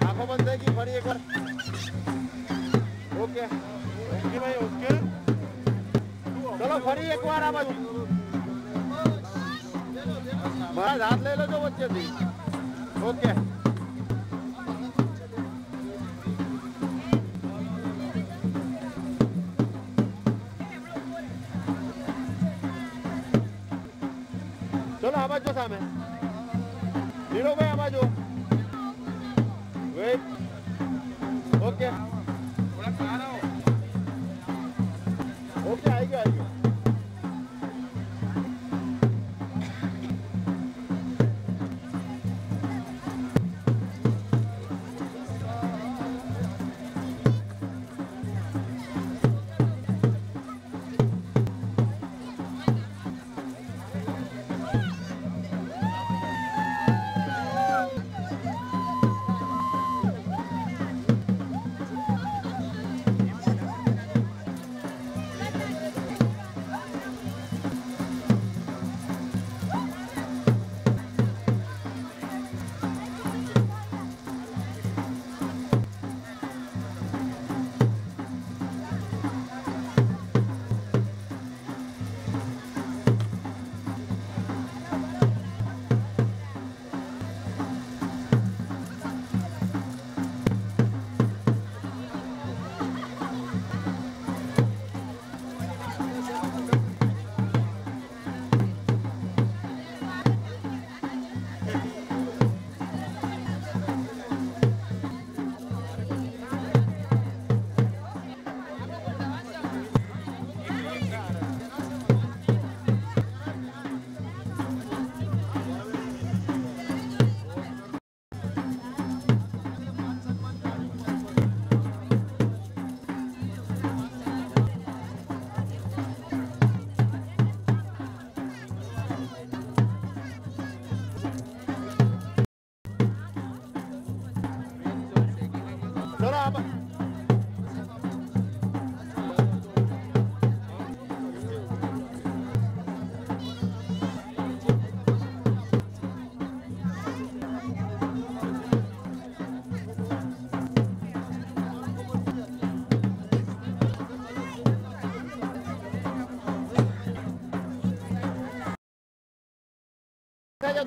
આંખો બંધ થઈ ગઈ ફરી એકવાર ઓકે ઓકે ભાઈ ઓકે ચલો ફરી એકવાર આ બાજુ બસ હાથ લઈ લેજો વચ્ચેથી ઓકે ચલો આ બાજુ સામે નીરોભાઈ આ બાજુ વેટ ઓકે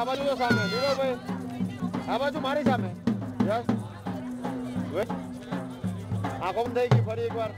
આ બાજુ તો સામે નીરવભાઈ આ બાજુ મારી સામે. યસ. આંખો થઈ ગઈ ફરી એકવાર.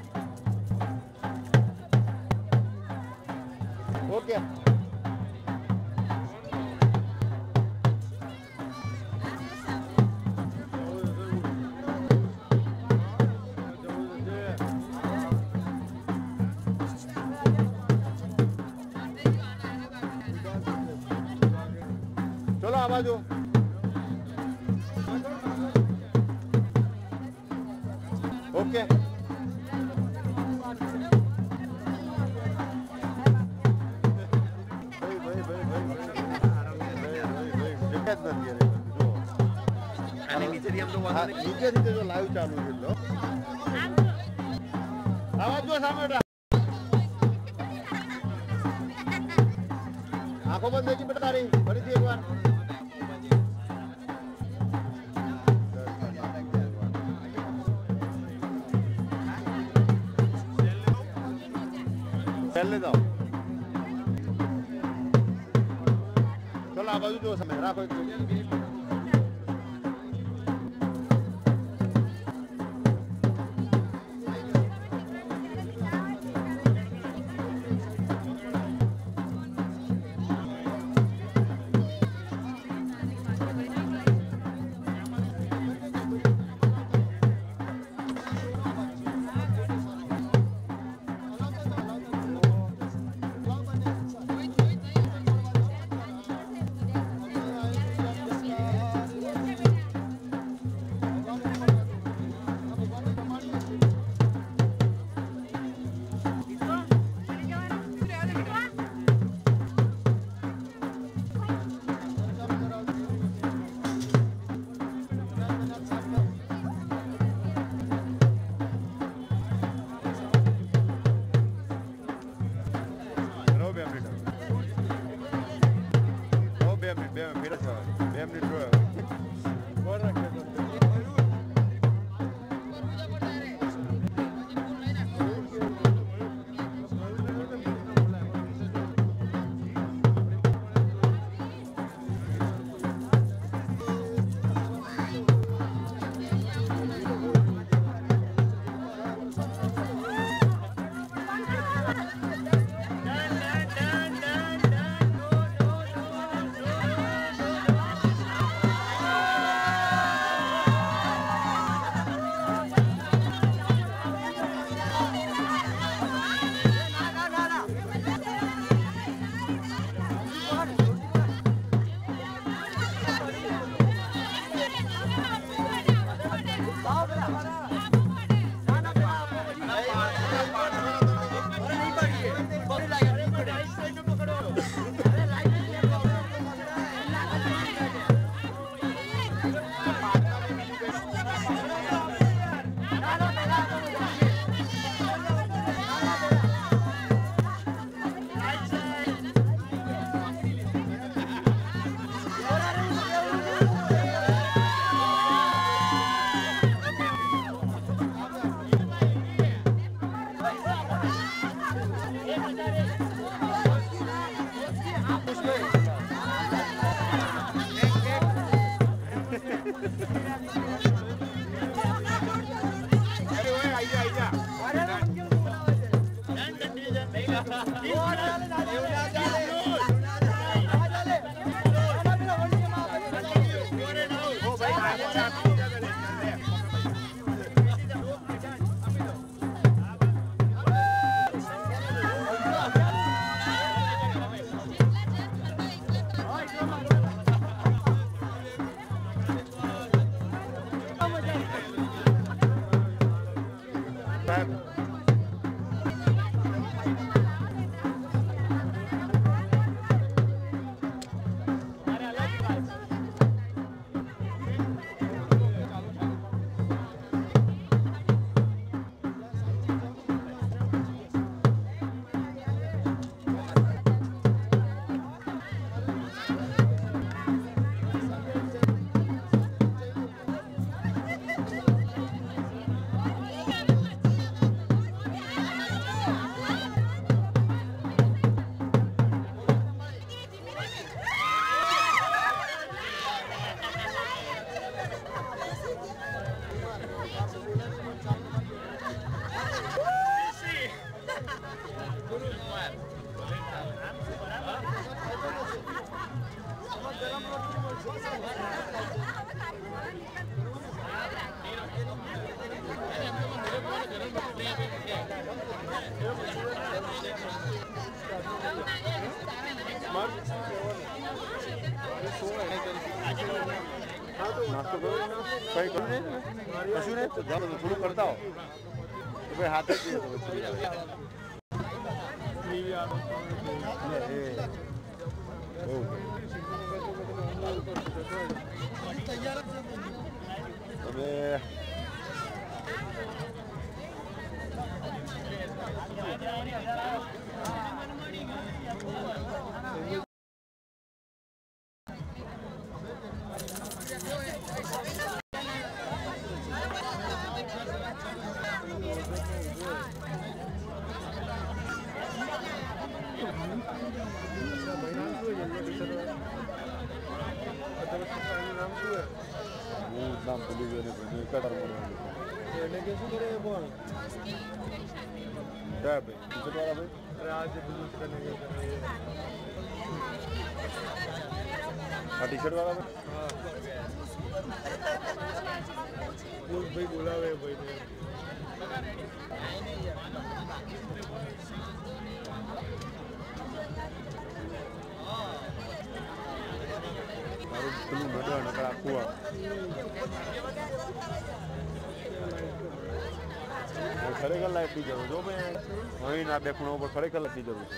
ઉપર ખરેખર લખી જરૂર છે.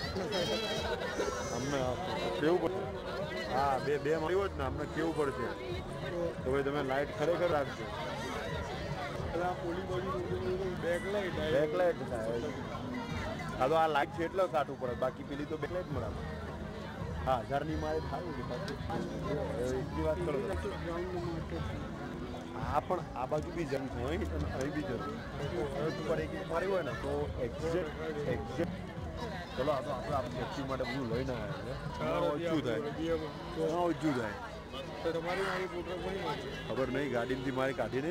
અમને કેવું પડશે? હા, બે બે મળ્યો જ ને, અમને કેવું પડશે? તો ભાઈ તમે લાઇટ ખરેખર રાખજો. બેકલાઇટ હા, તો આ લાઇટ છે એટલે કાઢવું પડે. બાકી પેલી તો બેકલાઇટ મળે. હા, હજારની મારે થાય એટલી વાત કરો. આ પણ આ બાજુ બી જંગ હોય અને અહીં બી અર્થ પર એક હોય ને, તો એક્ઝેક્ટ એક્ઝેક્ટ ચલો આ તો આપણે આપણી વ્યક્તિ માટે બધું લઈને આવ્યા છે ઓછું થાય ઘણું ઓછું થાય તો તમારી મારી પોટર કોની મારી ખબર નહીં ગાડીમાંથી મારી કાઢી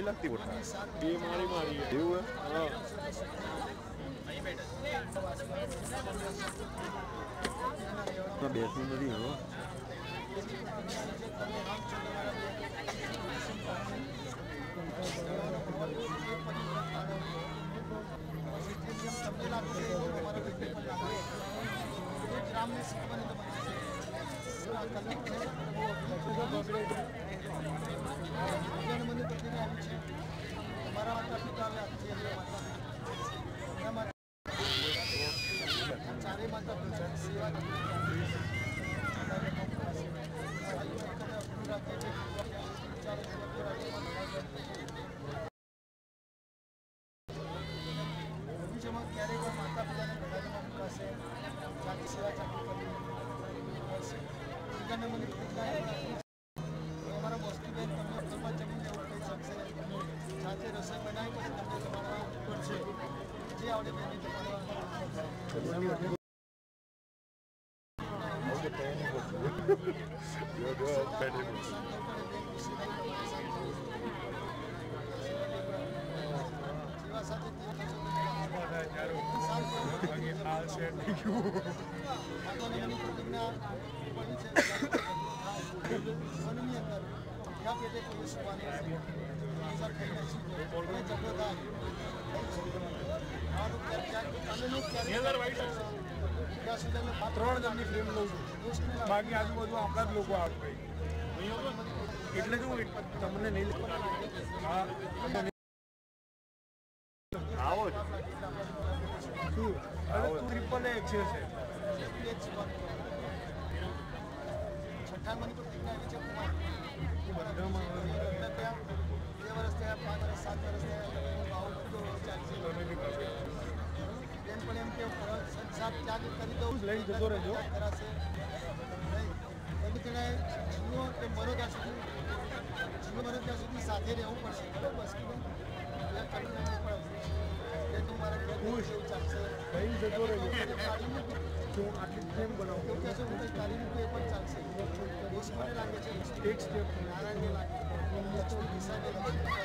નહીં લાગતી પોતા બે મારી મારી એવું હે હા એમાં બેસવું નથી હો અમારા માતા પિતાને એના માટે ત્રણ જણની ફિલ્મ લઉં છું બાકી આજુબાજુ આપણા જ લોકો આવે એટલે શું તમને નહીં હા એક સ્ટેપ નારાયણને લાગે દિશાને લાગે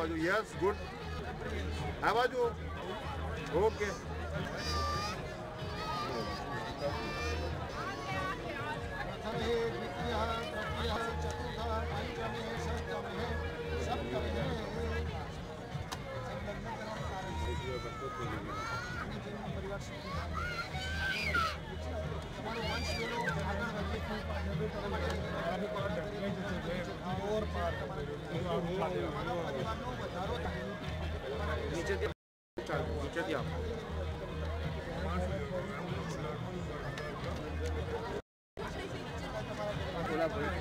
आवाज हो यस गुड आवाज हो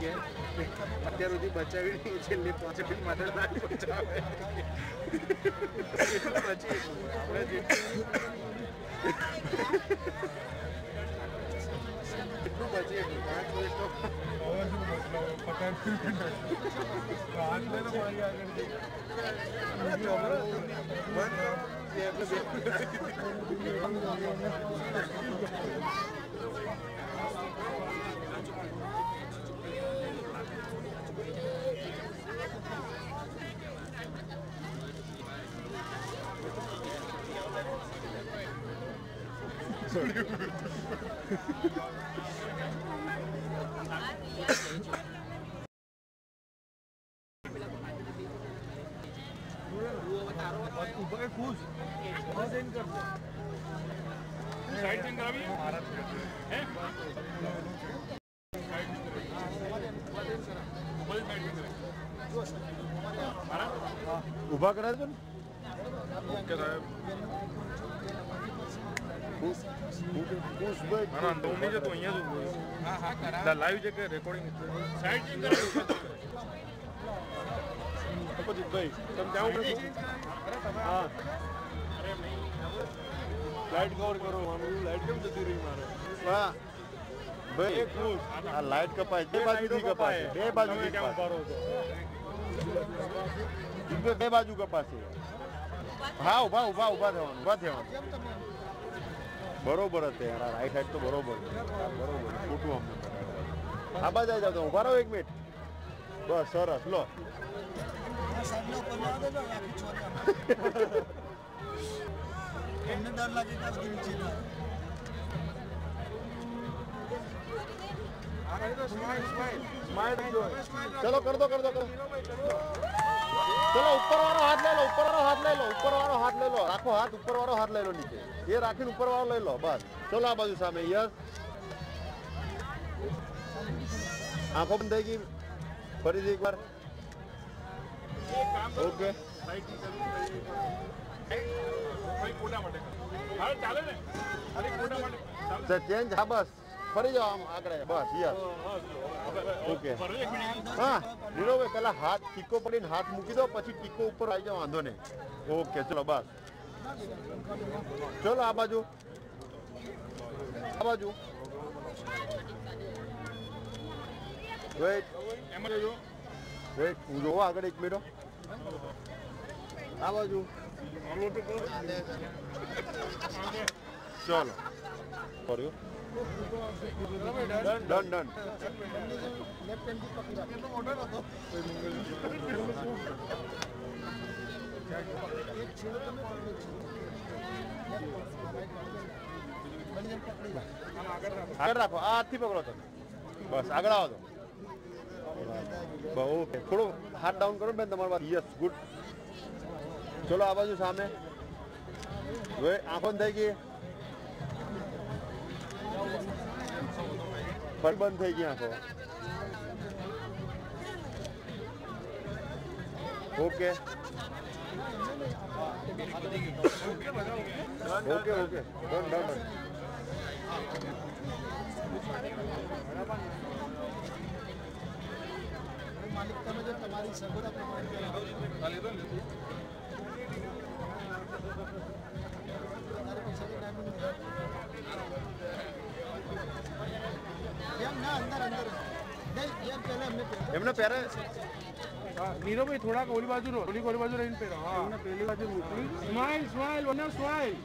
છે અત્યાર સુધી બચાવીને છેલ્લે પહોંચાડી માટે લાવી બચાવે પછી આપણે જેટલું બચીએ પાંચ વર્ષનો આપણે બે हुआ करा तुम लाइट कवर करो हम लाइट कम जती ઝુંબે બે બાજુ કપાશે હા ઊભા ઊભા ઊભા થવાનું ઊભા થવાનું. બરોબર હતી યાર રાઈટ સાઈડ તો બરોબર બરોબર ખોટું અમને આ બાજુ જાવ તો ઊભા રહો એક મિનિટ. બસ સરસ લો. એમને ડર લાગે સ્માઈલ સ્માઈલ સ્માઈલ ચલો કર દો કરો ચલો ઉપર વાળો હાથ લઈ લો ઉપર વાળો હાથ લઈ લો ઉપર વાળો હાથ લઈ લો રાખો હાથ ઉપર વાળો હાથ લઈ લો નીચે એ રાખીને ઉપર વાળો લઈ લો બસ ચલો આ બાજુ સામે યસ આંખો બંધ થઈ ગઈ ફરીથી એકવાર ઓકે તો ચેન્જ હા બસ ફરી જાઓ આમ આગળ. બસ યસ ઓકે. હા નીરવભાઈ પેલા હાથ ટીકો પડીને હાથ મૂકી દો પછી ટીકો ઉપર આવી જાઓ વાંધો નહીં. ઓકે ચલો બસ. ચલો આ બાજુ. આ બાજુ. વેઇટ વેઇટ હું જોવો આગળ એક મિનિટ આ બાજુ. ચલો. કર્યું ડન ડન આગળ રાખો આ હાથથી પકડો તમે બસ આગળ આવો તો બહુ ઓકે થોડો હાથ ડાઉન કરો બેન તમારી વાત યસ ગુડ ચલો આ બાજુ સામે હવે આંખો થઈ ગઈ ફરી બંધ થઈ ગઈ આંખો okay okay okay done done done માલિક તમે જો તમારી સગવડ પ્રમાણે એમને પહેરે? નીરવભાઈ થોડાક ઓલી બાજુ રો ઓલી ઓલી બાજુ રહીને પહેરો હા. એમને પહેલી બાજુ મોકલી. Smile smile one smile.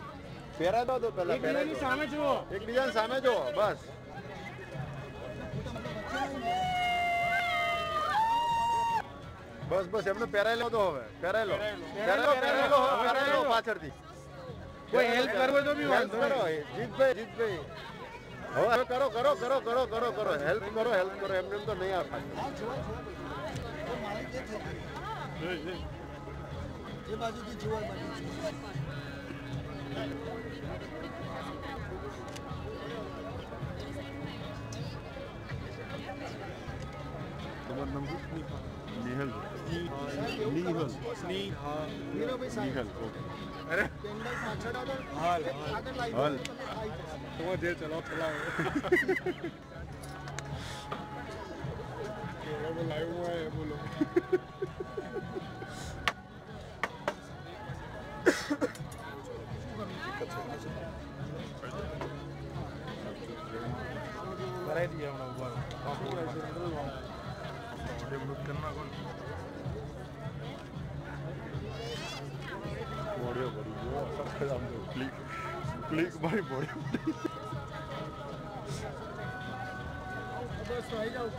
પહેરા દો તો પહેલા એકબીજાની સામે જુઓ. એકબીજાની સામે જુઓ બસ. બસ બસ એમને પહેરાઈ લો તો હવે પહેરાઈ લો પહેરાઈ લો પહેરાઈ લો પહેરાઈ લો પાછળથી. કોઈ હેલ્પ કરવો તો બી વાંધો નહીં. જીતભાઈ જીતભાઈ. करो करो करो करो करो करो करो हेल्प करो हेल्प करो एमएम तो नहीं आ पाए। তোমার নাম কি নিহাল নিহাল নিহাল নিহাল ওকে अरे हाल तो- हाल। तो देर चलाओ थोड़ा। लाइव हुआ है बोलो ક્લિક મારી મોઢે બસ તો આવી જાઓ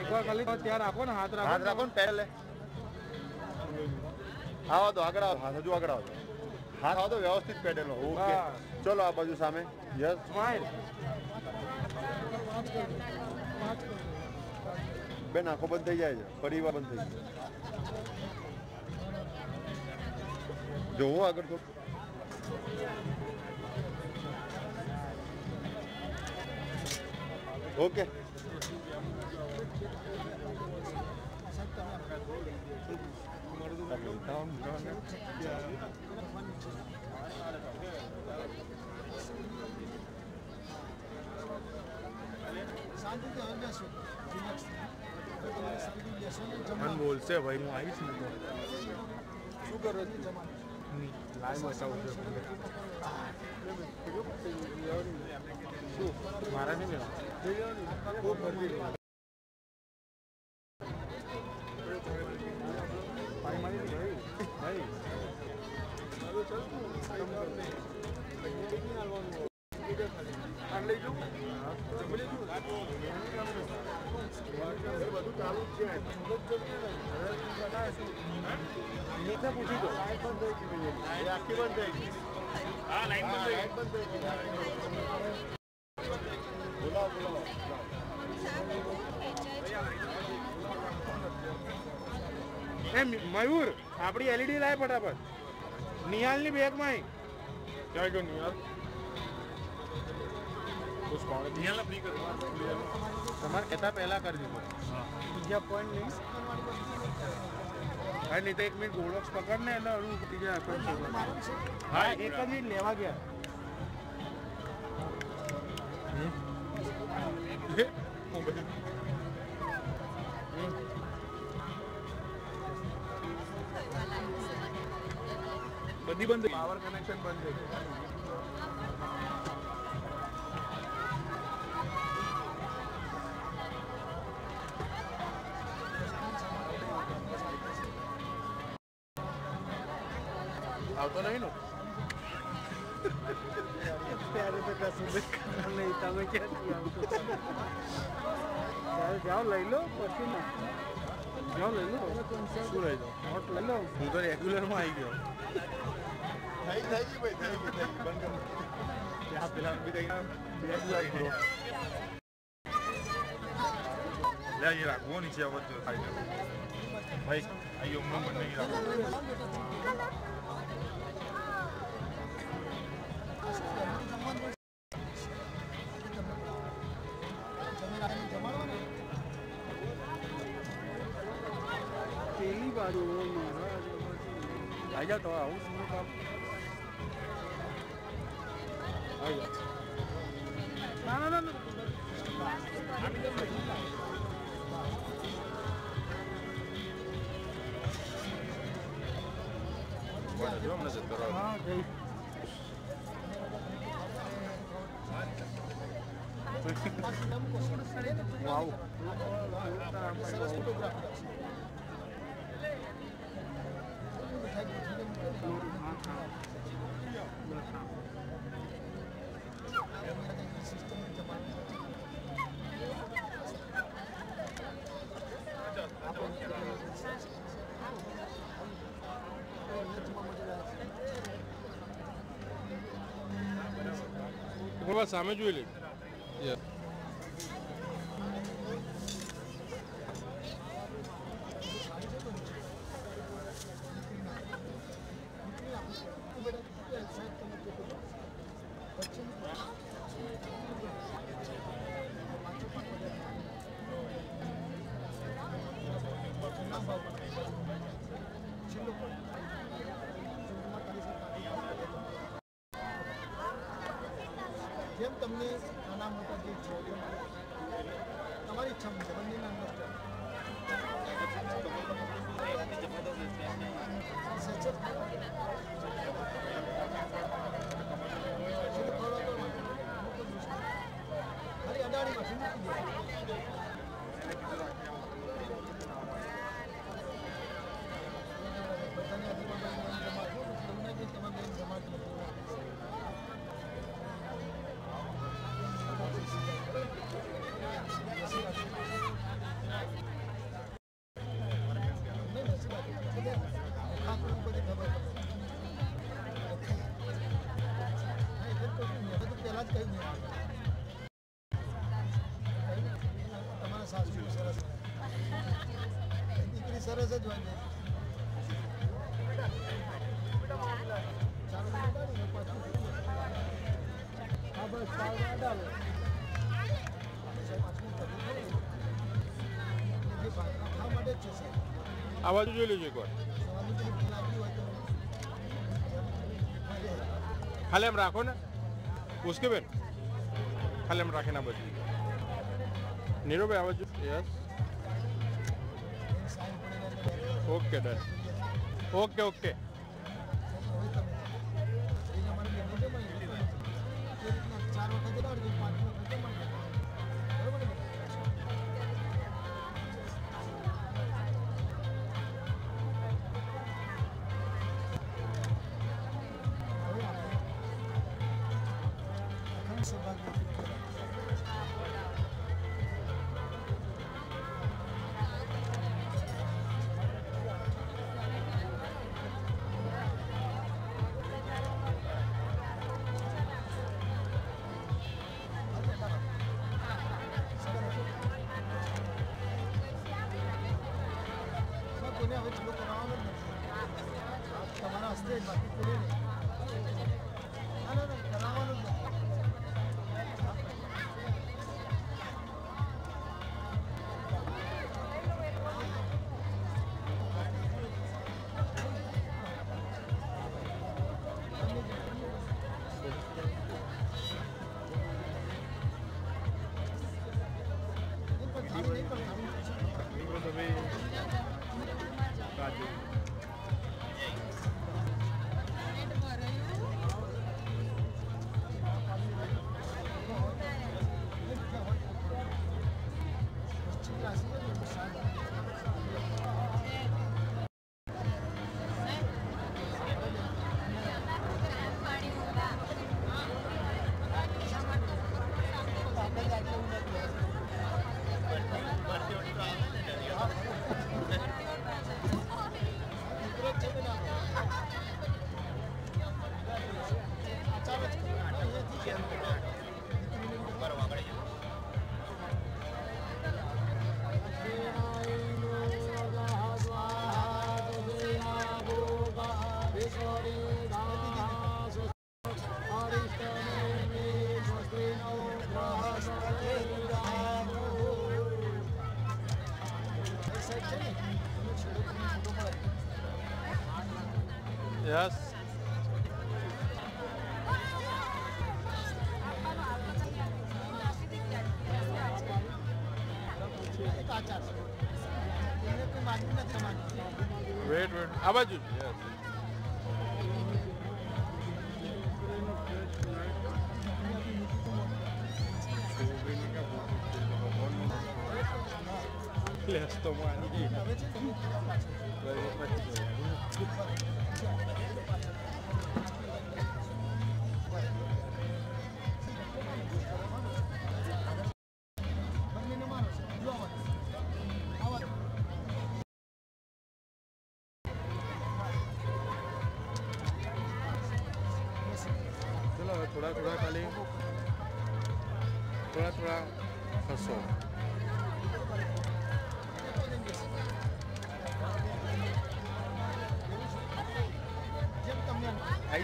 એકવાર ખાલી ત્યાં રાખો ને હાથ રાખો હાથ રાખો ને પહેલે આવો તો આગળ આવો હાથ હજુ આગળ આવો હાથ આવો તો વ્યવસ્થિત પેડેલો ઓકે બસ. ચલો આ બાજુ સામે યસ સ્માઈલ બેન આંખો બંધ થઈ જાય છે પરિવાર બંધ થઈ જાય જોવો આગળ તો ઓકે શાંતિથી મને બોલશે ભાઈ હું આવીશ ને તો શું કરો લાઈ બતાવું છું મારા નહીં લેવાનું લઈ જાઉં લઈ જાઉં બંધ થઈ ગઈ હા લાઈન બંધ થઈ ગઈ બોલાવો બોલાવો એ મયુર, આપણી એલઈડી લાય ફટાફટ. નિહાલની બેગમાં ક્યાં ગયો નિહાલ? તમારે કહેતા પહેલા કરી દીધું બીજા પોઈન્ટ નહીં હા નહીં તો એક મિનિટ ગોળોક્સ પકડ ને એટલે હળવું બીજા હા એક જ મિનિટ લેવા ગયા બધી બંધ પાવર કનેક્શન બંધ થઈ ગયું લઈ લો હું તો રેગ્યુલરમાં આવી ગયો થઈ થઈ ભાઈ થઈ ગઈ બંધ કરી પેલા બી થઈ લે એ રાખવો નીચે અવધ થાય ભાઈ あるものありがとうはおすすめかはいなななな Bueno, yo vamos a hacer wow Ah, ok. Uau! सामे जुएल દીકરી સરસ જ હોય છે હા બસ ચાલ અડાડો ખાવા માટે જ છે સર આ બાજુ જોઈ લેજો એકવાર સવારની પેલી ભૂખ લાગી હોય તો ખાલી એમ રાખો ને ઉસકે બેન ખાલી એમ રાખીને આ બાજુ નીરુભાઈ આ ओके ओके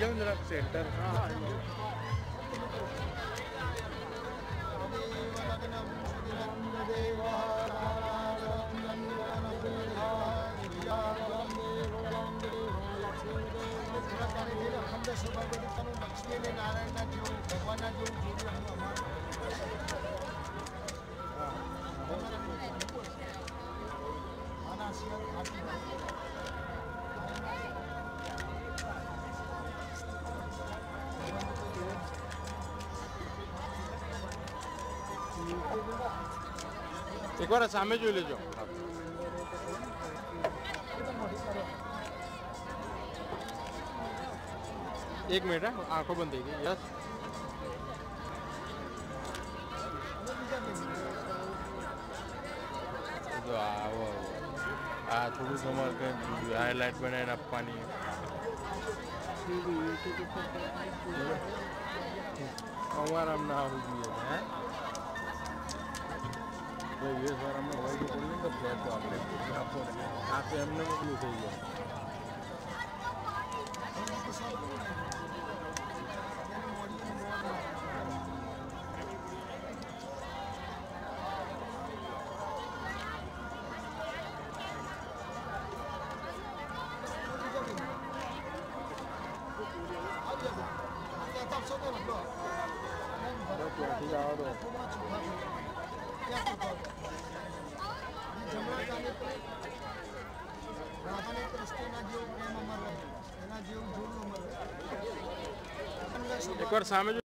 जाऊँ जरा सेंटर हाँ. એકવાર આ સામે જોઈ લેજો એક મિનિટ હા આંખો બંધ થઈ ગઈ યસ જો આવો આ થોડું તમારે કંઈ હાઇલાઇટ બનાવીને આપવાની અમારા આમ ના આવવું જોઈએ હે ભાઈ વીએસ વાળામાં હોય તો આપણે. આપો આપે એમને મોકલું થઈ જાય सामने जो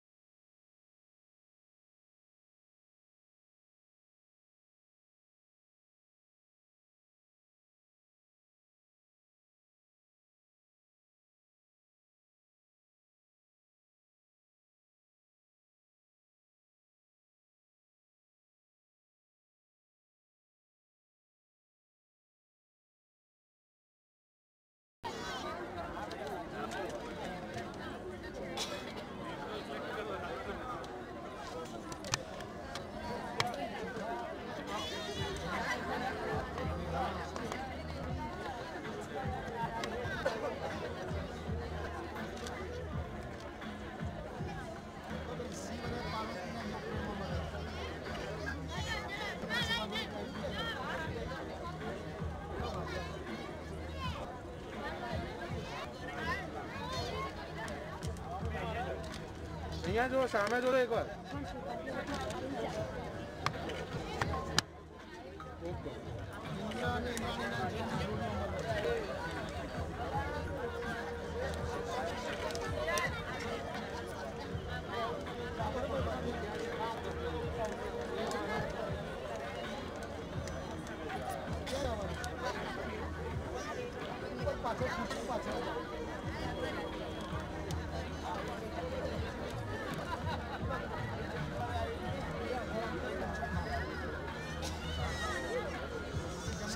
यहाँ जो शाम जोड़ो एक बार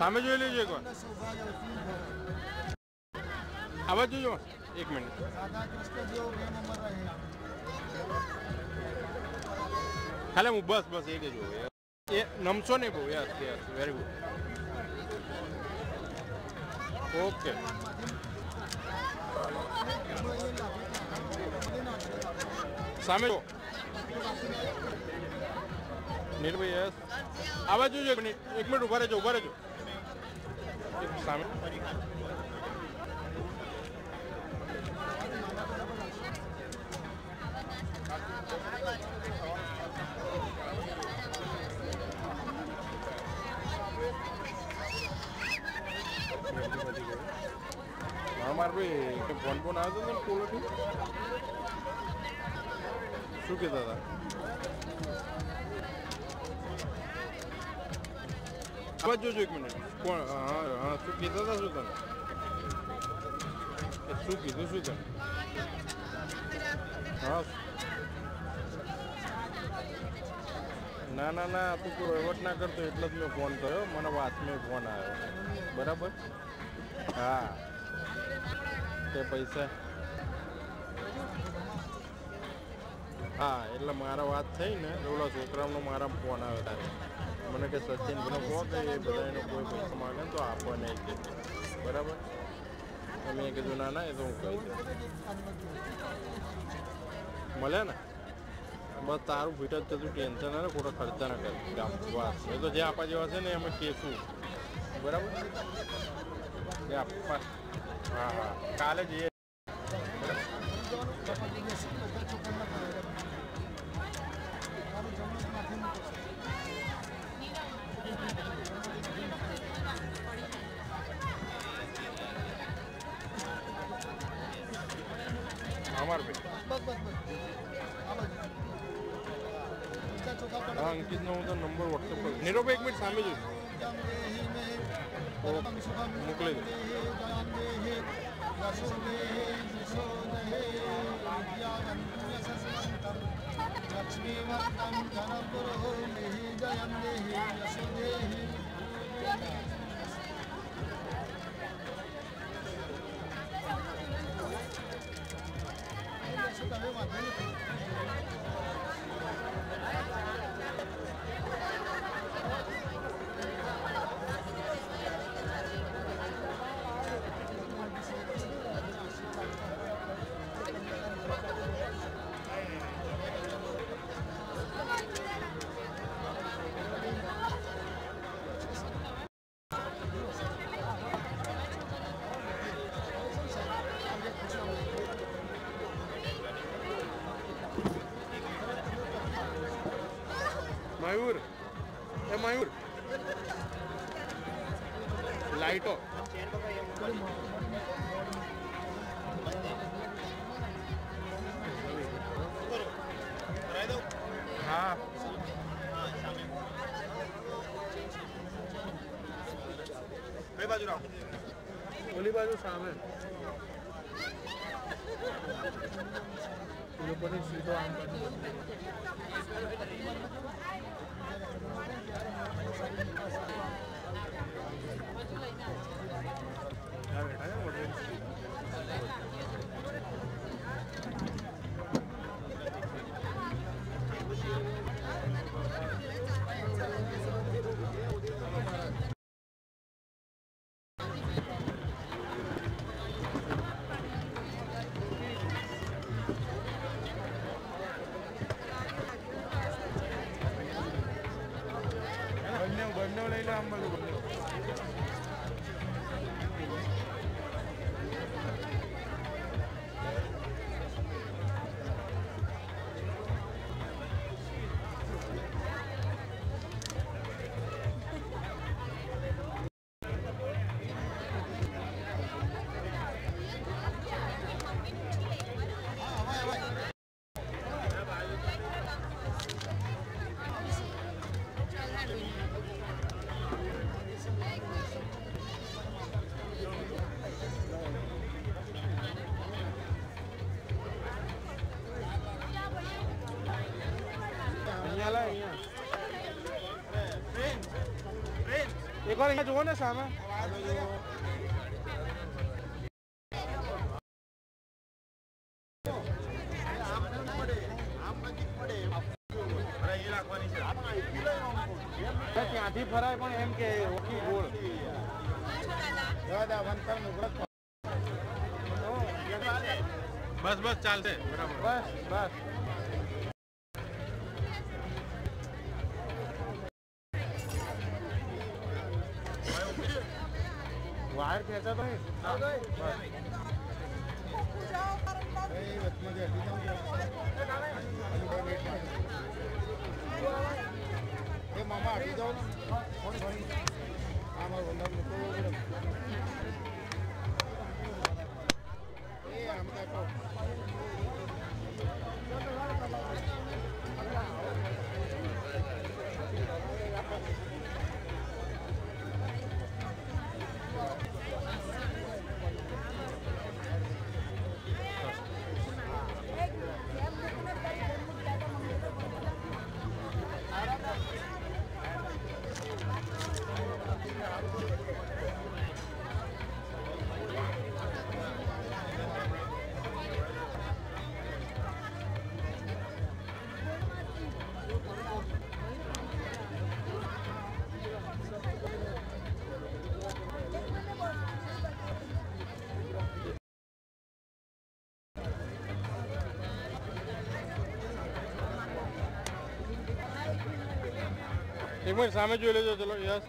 સામે જોઈ લેજો એકવાર આવા જોજો એક મિનિટ રાધા કૃષ્ણ જેવો બે નંબર રહે ખાલી હું બસ બસ એ દેજો એ નમશો નહીં બહુ yes yes very good okay સામે જો નીરભાઈ યસ આવા જોજો એક મિનિટ એક મિનિટ ઉભા રહેજો ઉભા રહેજો ¿sabes? ¿Cuánto más de un culo ¿Su da? ¿Cuánto? કોણ હા હા શું કહેતા હતા શું તને શું કીધું શું તને હા ના ના ના તું કોઈ વહીવટ ના કરતો એટલે જ મેં ફોન કર્યો મને વાતમાં ફોન આવ્યો બરાબર હા તે પૈસા હા એટલે મારા વાત થઈ ને, ઓલા છોકરાનો મારા ફોન આવ્યો તારે. મને કે સચિન મને કહો કે એ બધા એનો કોઈ પૈસા માગે તો આપવા નહીં કે બરાબર? અમે કીધું ના ના, એ તો હું કહી મળે ને? બસ તારું ફીટ જ થતું ટેન્શન ને ખોટા ખર્ચા ના કરે. વાત. એ તો જે આપવા જેવા છે ને અમે કહેશું બરાબર? એ આપવા હા હા. કાલે જઈએ. વોટ્સઅપ કરું નીરોભાઈ એક મિનિટ સામે જોઈ જમ દેહી મે, પરમં સુખમ મોકલી દો. દેહી, જયં દેહી, Yesso દેહી, I do want. Imran, Sami Jewelers, yes.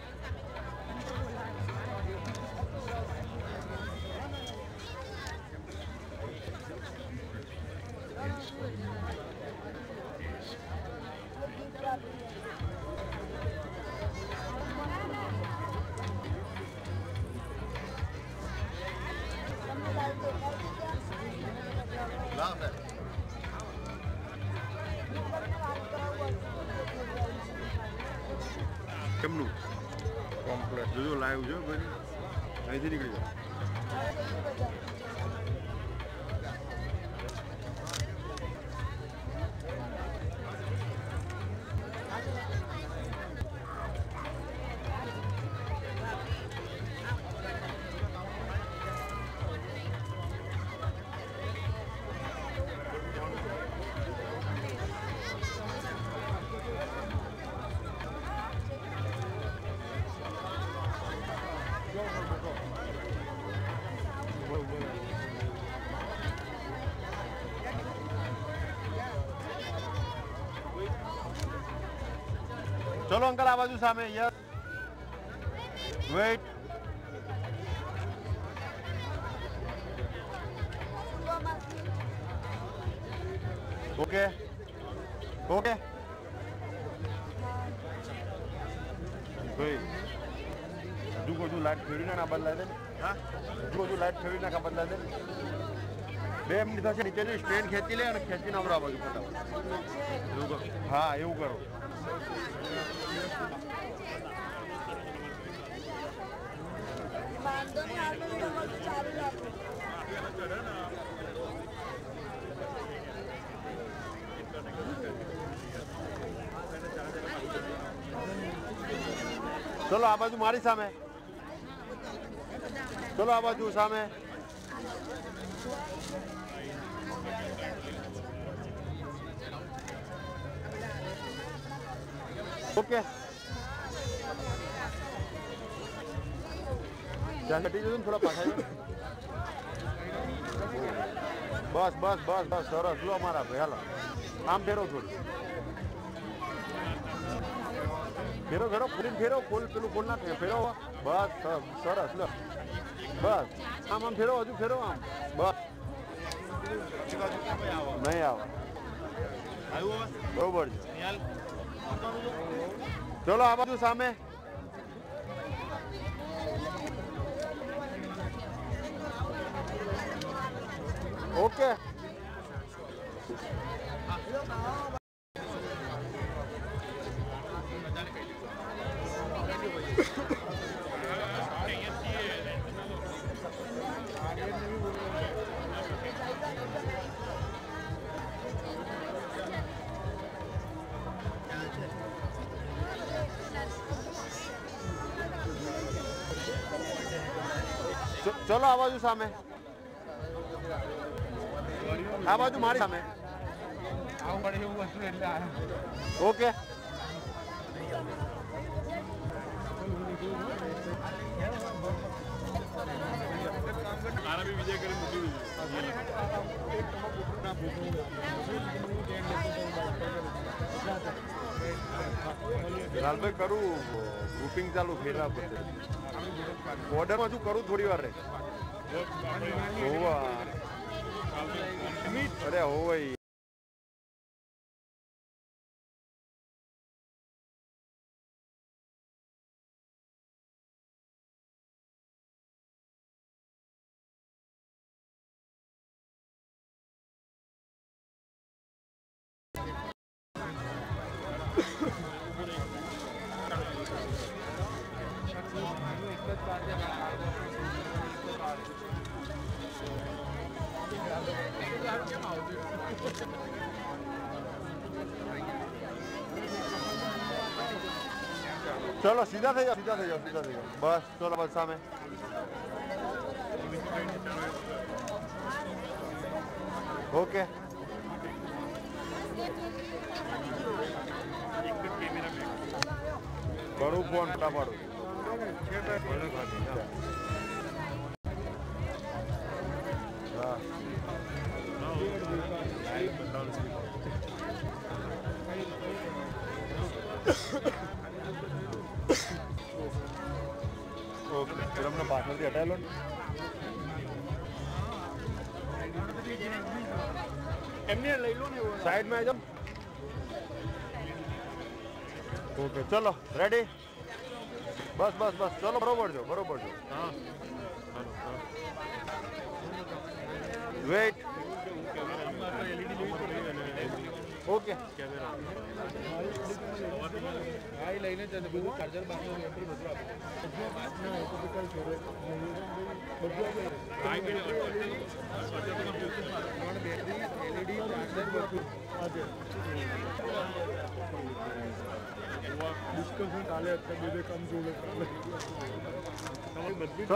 ચલો અંકલ આ બાજુ સામે યસ વેઇટ ઓકે ઓકે ભાઈ હજુ બધું લાઈટ ફેરવી ના બદલાય દે ને હા હજુ બધું લાઈટ ફેરવી નાખા બદલાય દે ને બે મિનિટ થશે નીચેની સ્ટેન્ડ ખેંચી લે અને ખેંચીને હમણાં આ બાજુ ફટાફટ એવું કરો હા એવું કરો ચલો આ બાજુ મારી સામે ચલો આ બાજુ સામે ઓકે ધ્યાન હટી જજો ને થોડા પાછા જજો. બસ બસ બસ બસ સરસ લો મારા ભાઈ હાલો આમ ફેરો થોડી ફેરો ફેરો ફૂલીને ફેરો ફૂલ પેલું ફૂલ ના થાય. ફેરો બસ સ- સરસ લો બસ આમ આમ ફેરો હજુ ફેરો આમ બસ નહીં આવે બરોબર છે चलो आप सामने। ओके। બાજુ સામે આ બાજુ મારી સામે ઓકે લાલભાઈ કરું ગ્રુપિંગ ચાલુ ફેરા પદ્ધતિ ઓર્ડરમાં હજુ કરું થોડી વાર રે હોવા અરે હોવાઈ ચલો સીધા થઈ જાઓ સીધા થઈ જાઓ સીધા થઈ જાઓ બસ ચલો બસ સામે ઓકે કરું ફોન ફટાફટ હા ફિલ્મને પાછળથી હટાયેલો ને એમને લઈ લો ને સાઈડમાં આવી જાઓ ઓકે ચલો રેડી બસ બસ બસ ચલો બરોબર છો બરોબર છો વેઇટ ओके आई आप ना ये तो कल छोड़ो बदलो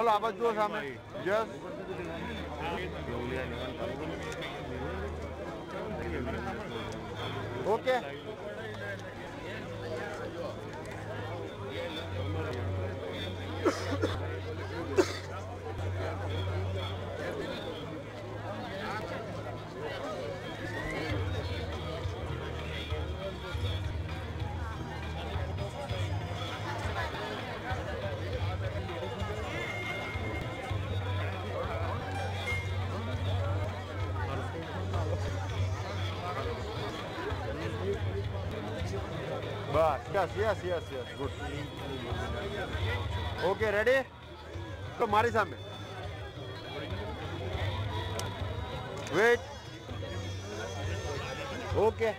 आई जो सामने yes yes yes yes yes good okay ready તો મારી સામે વેટ ઓકે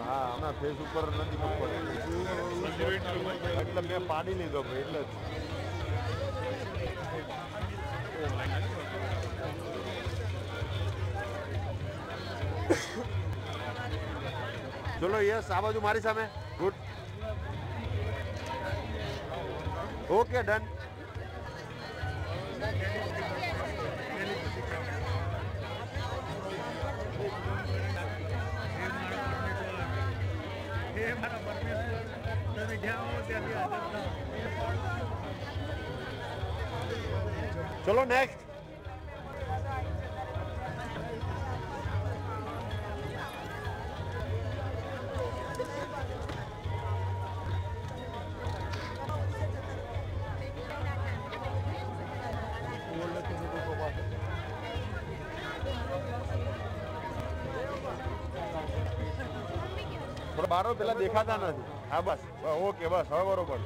હા હમણાં ફેસ ઉપર નથી મૂકવો એટલે મેં પાડી લીધો ભાઈ એટલે જ ચલો યસ આ બાજુ મારી સામે ગુડ ઓકે ડન ચલો નેક્સ્ટ બારો પેલા દેખાતા નથી. હા, બસ. ઓકે, બસ. હવે બરોબર.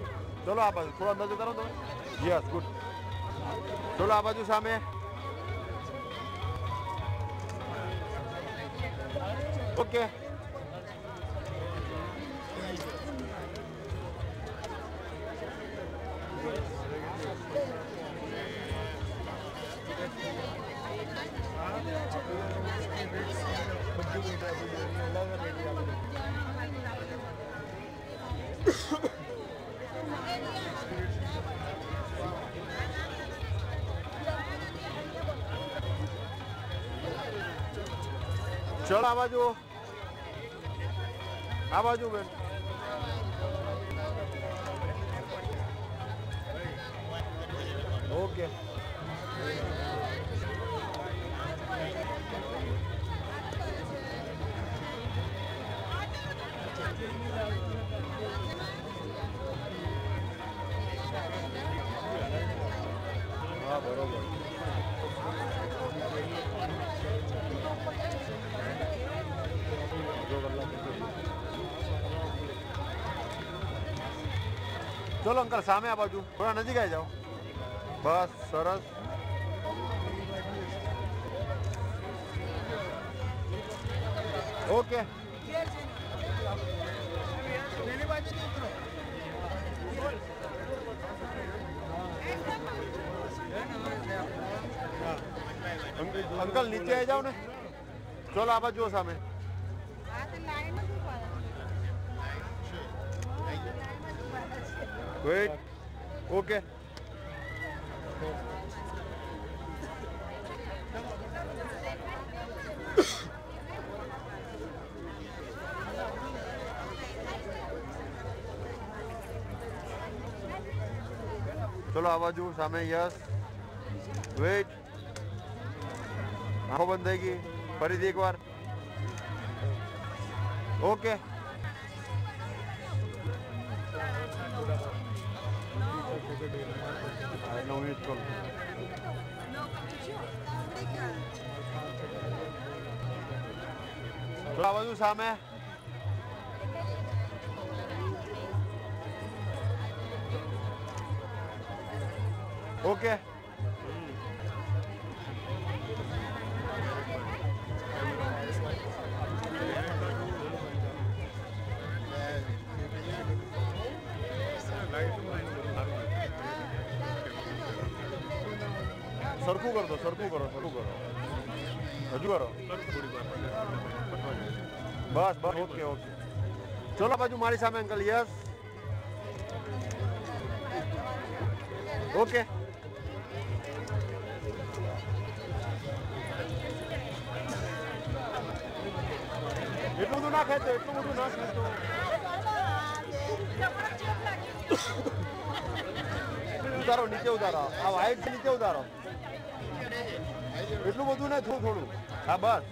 ચલો આ બાજુ. થોડો અંદાજો કરો તમે. Yes, good. ચલો આ બાજુ સામે. ઓકે. આ બાજુ. આ બાજુ બેન. સામે આ બાજુ થોડા નજીક આવી જાઓ બસ સરસ ઓકે અંકલ અંકલ નીચે આવી જાઓ ને ચલો આ બાજુ જુઓ સામે सामने यस। वेट आँखों बंद रहेगी। फरीद एक बार। ओके आवाज़ सामने નવ મિનિટ ચાલો ચલો આ બાજુ સામે ઓકે સરખું કરો તો સરખું કરો સરખું કરો હજુ કરો બસ બસ ઓકે ઓકે ચલો બાજુ મારી સામે અંકલ યસ ઓકે એટલું બધું ના ખેંચો એટલું બધું ના ખેંચો ઉતારો નીચે ઉતારો આ વાઈટ નીચે ઉતારો એટલું બધું ને થોડું થોડું હા બસ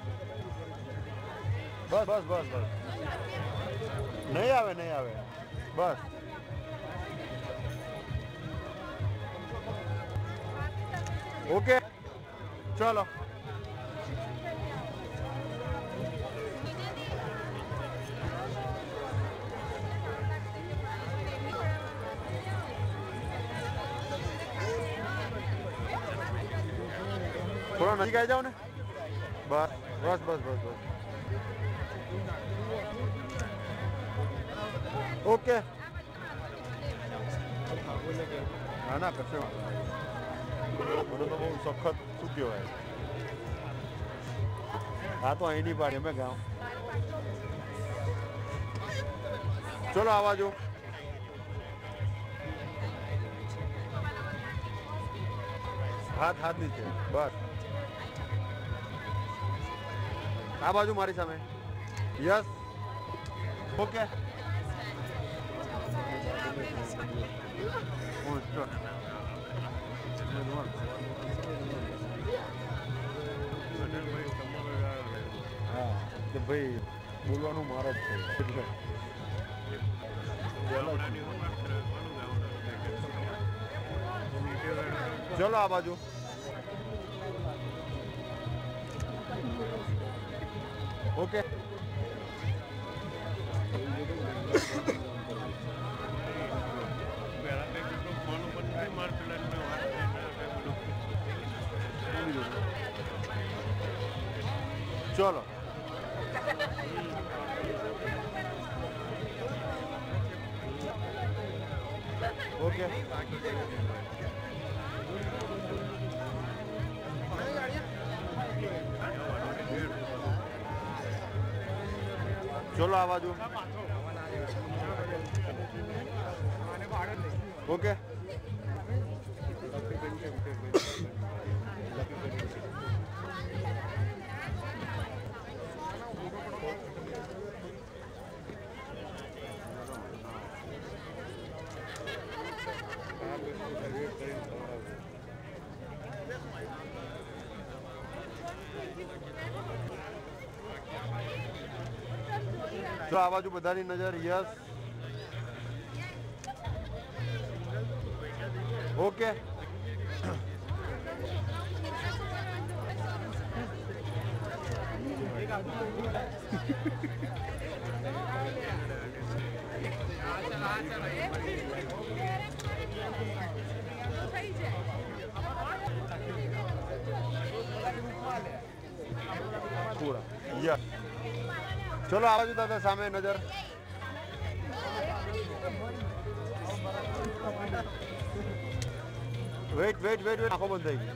બસ બસ બસ બસ નહીં આવે નહીં આવે બસ ઓકે ચલો થોડા નજીક આવી જાઓ ને બસ બસ બસ બસ બસ ઓકે ના ના કશે વાંધો નહીં. મને તો બહુ સખત શું કહેવાય હા તો અહીં નહીં પાડી અમે ગામ ચલો આવા જો હાથ હાથ નીચે બસ આ બાજુ મારી સામે યસ ઓકે હા કે ભાઈ બોલવાનું મારે જ છે એટલે ચલો આ બાજુ ओके okay. Sulava do તો આ બધાની નજર યસ ચલો આ બાજુ દાદા સામે નજર વેઇટ વેઇટ વેઇટ વેઇટ આંખો બંધ થઈ ગઈ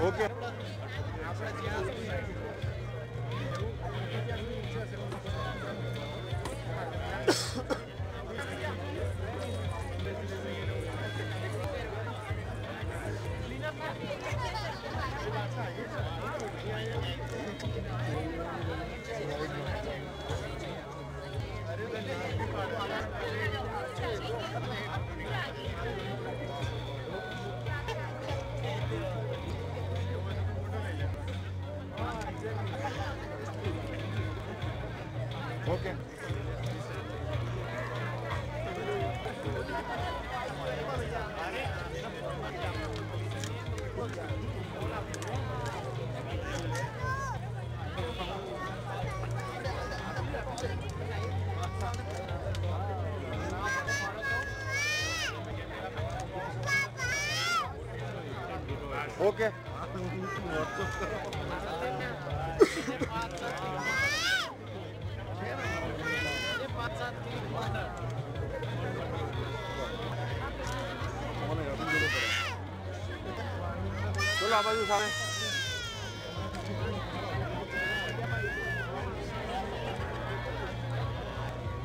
ઓકે ઓકે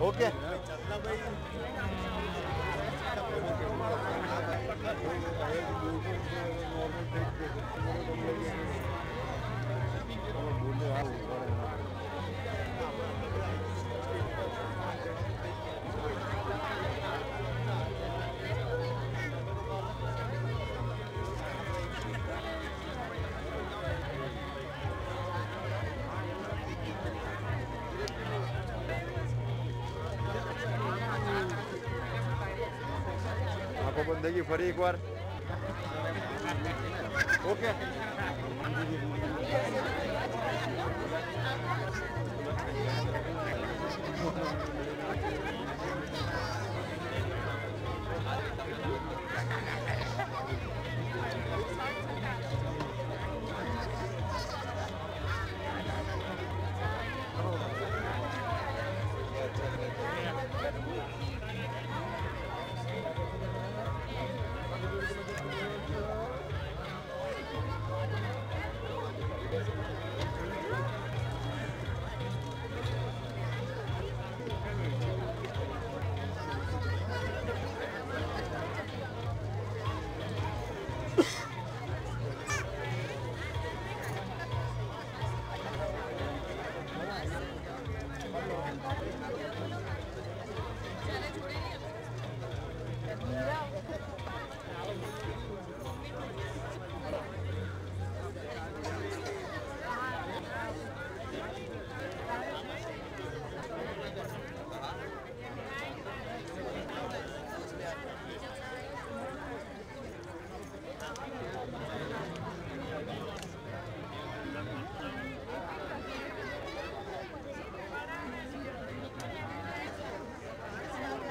ओके okay. બંધ થઈ ગઈ ફરી એકવાર ઓકે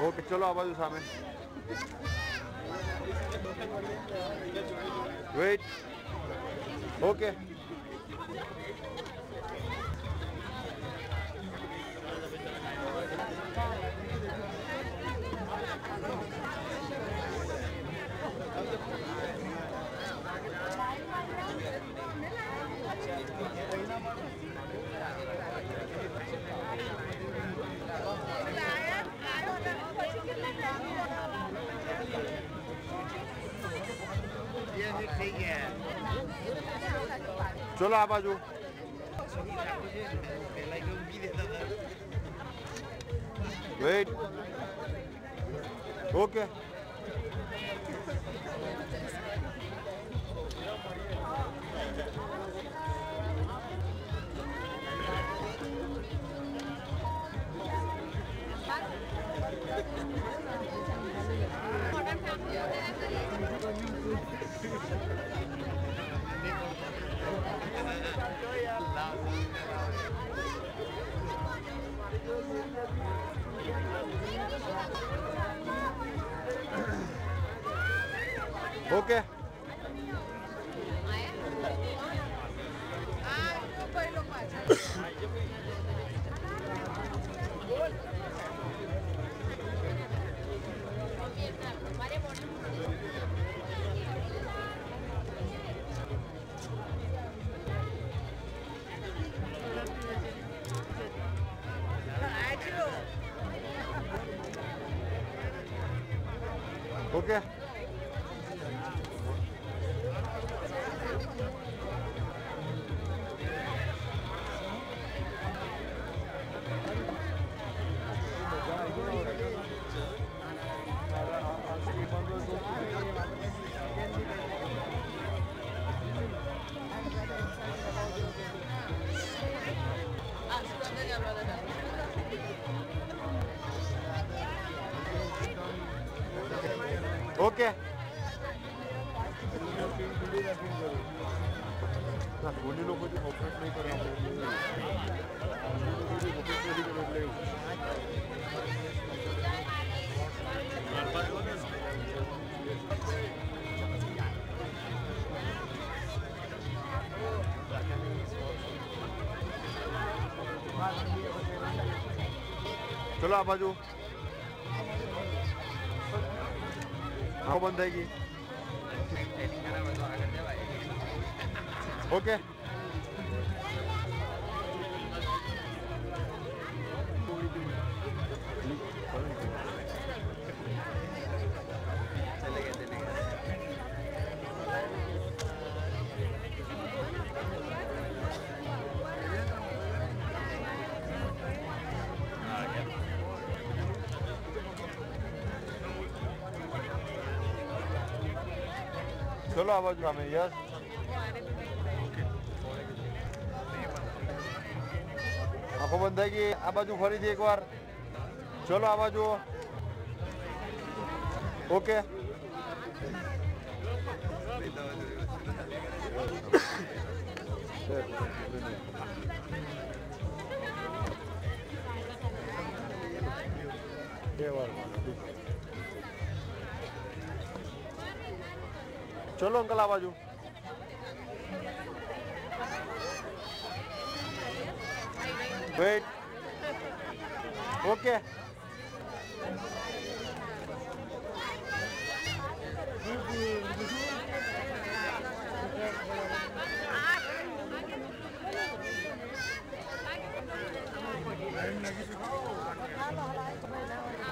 ओके चलो आवाज़ सामने। वेट ओके नहीं है चलो आप आ जाओ wait okay okay. arriba, Payú. ચલો આ બાજુ સામે યસ આંખો બંધ થઈ ગઈ આ બાજુ ફરીથી એકવાર ચલો આ બાજુ ઓકે चलो अंकल आप वेट ओके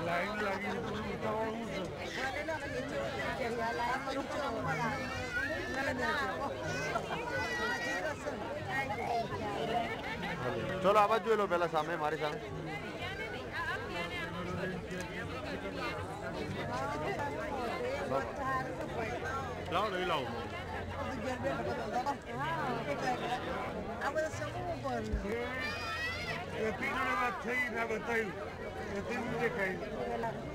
लाइन लगी चलो, आवाज़ जो लो पहला सामने, हमारे सामने। लाओ, नहीं लाओ। अब ना ये तीन मुझे कहीं।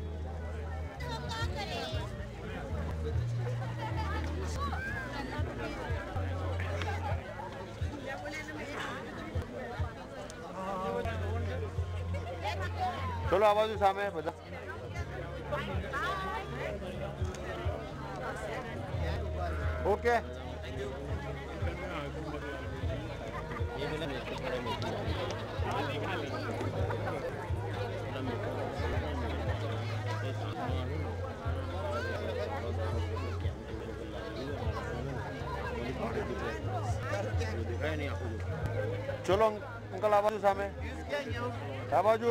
ચલો આ બાજુ સામે બધા ઓકે ચલો અંકલ આ બાજુ સામે આ બાજુ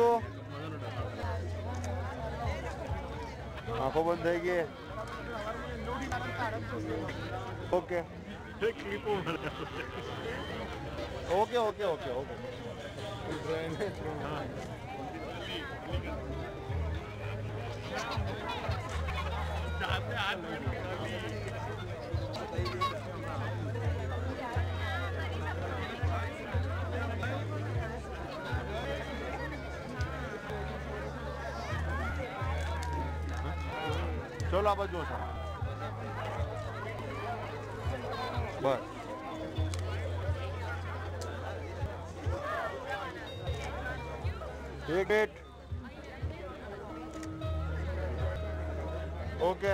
આંખો બંધ થઈ ગઈ okay okay okay okay okay ચલો આ બાજુ સામે બસ એક મિનિટ ઓકે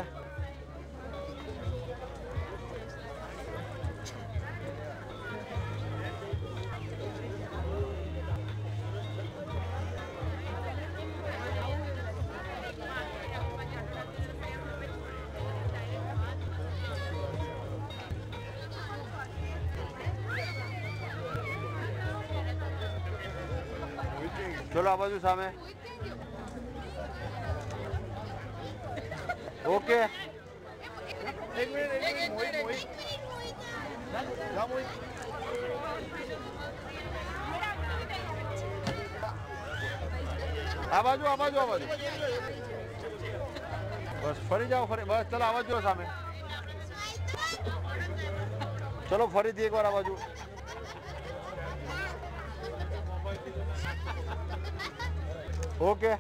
આ બાજુ સામે. ઓકે. એક મિનિટ એક મિનિટ મોહિત મોહિત. જા મોહિત. આ બાજુ આ બાજુ આ બાજુ. બસ ફરી જાઓ ફરી. બસ ચલો આ બાજુ સામે. ચલો ફરીથી એકવાર આ બાજુ. ओके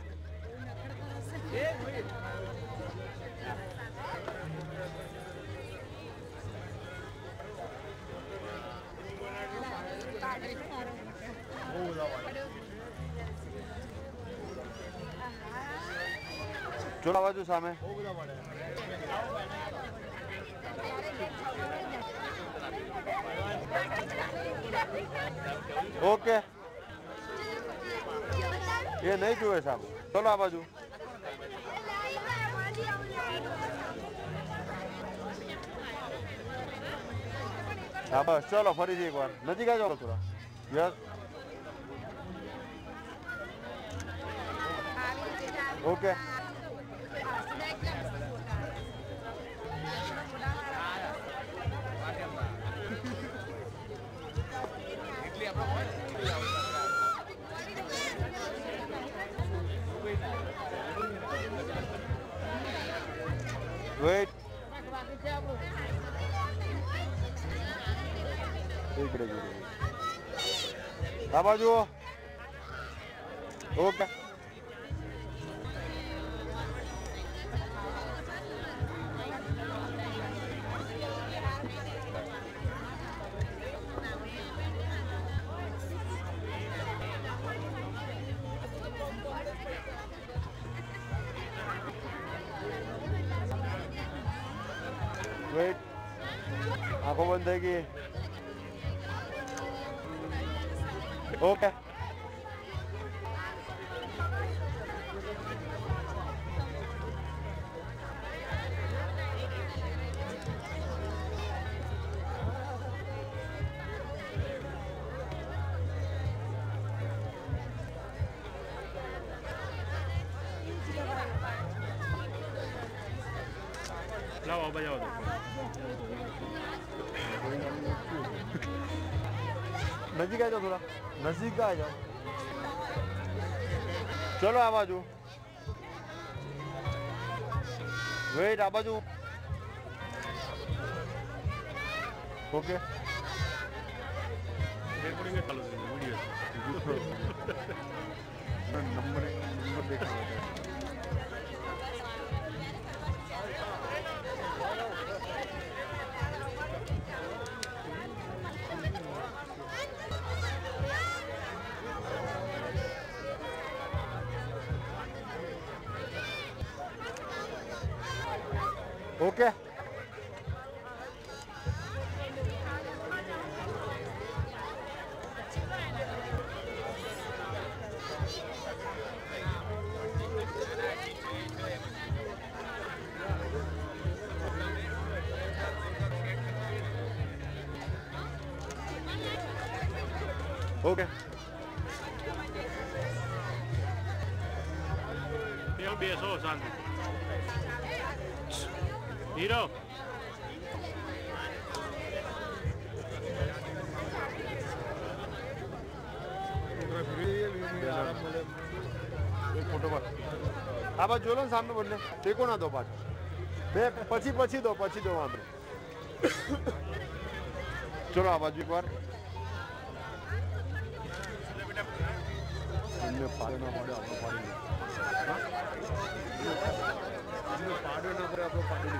चलो आवाज़ सामने ओके okay. એ નહીં જુએ સાહેબ ચલો આ બાજુ. હા, બસ, ચલો, ફરીથી એકવાર. નજીક આવજો થોડા. યસ. ઓકે. ಇಕಡೆ ಆ ಬಾಜು ಓಕೆ આ બાજુ વેટ આ બાજુ. ઓકે આ બાજુ જોલો ને સામે બંને ટેકો ના દો પાછો બે પછી પછી દો પછી દો વાંધો ચલો આ બાજુ એકવાર એમને પાડ્યો ના પાડ્યો આપણો પાડી દઈએ. હા? એમને પાડ્યો ના પડે આપણો પાડી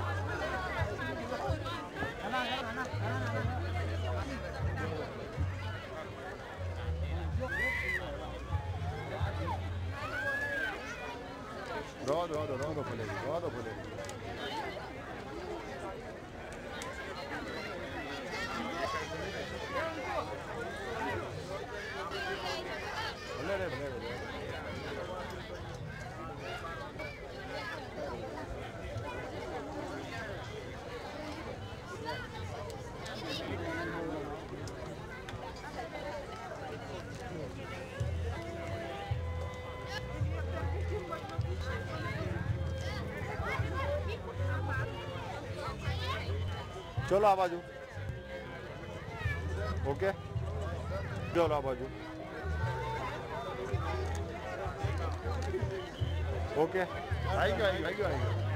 doğru doğru doğru चलो आ बाजू ओके। चलो आ बाजू ओके आएगा आएगा आएगा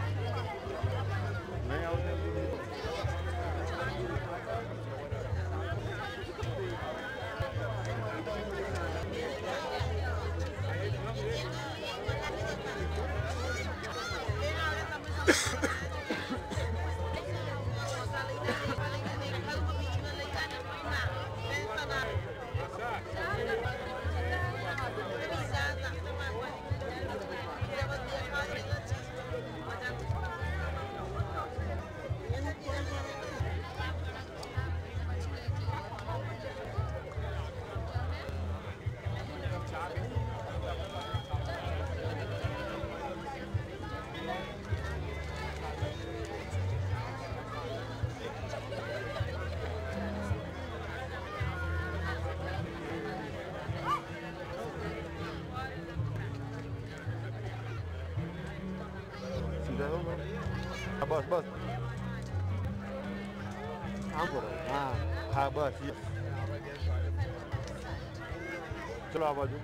બસ બસ આમ કરો હા હા બસ yes. ચલો આ બાજુ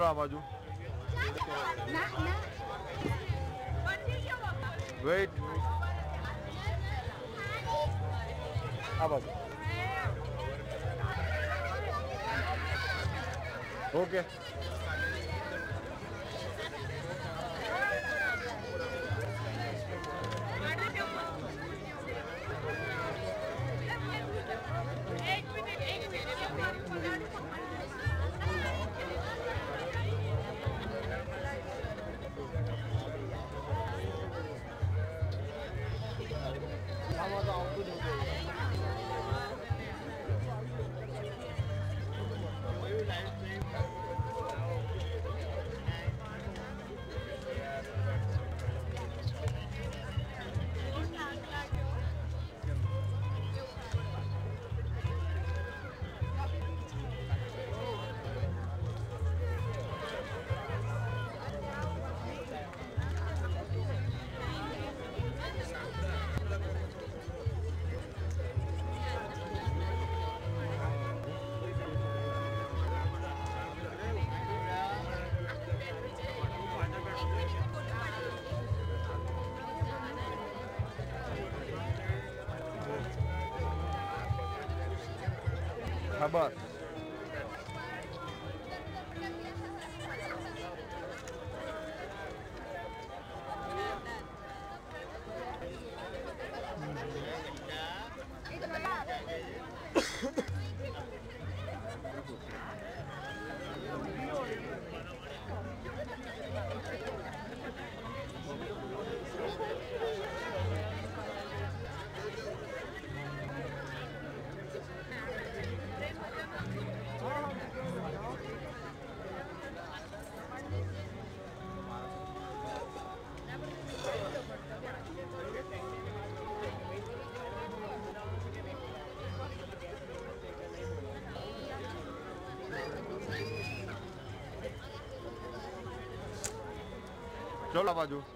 Doğru ama હા no la yo.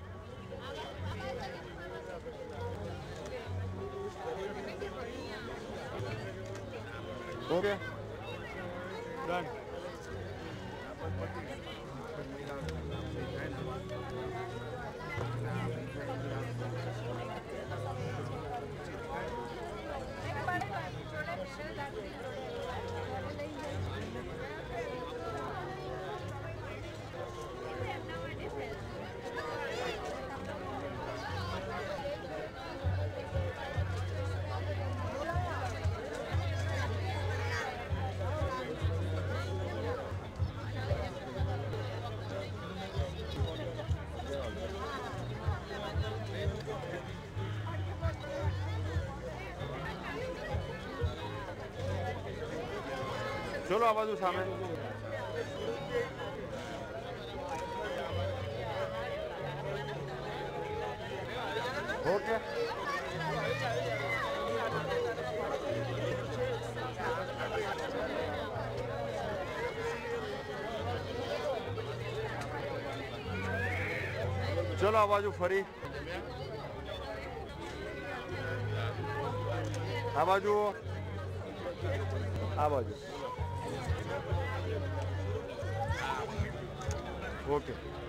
ચલો આ બાજુ સામે ઓકે ચલો આ બાજુ ફરી આ બાજુ આ બાજુ Okay.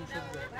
T shirt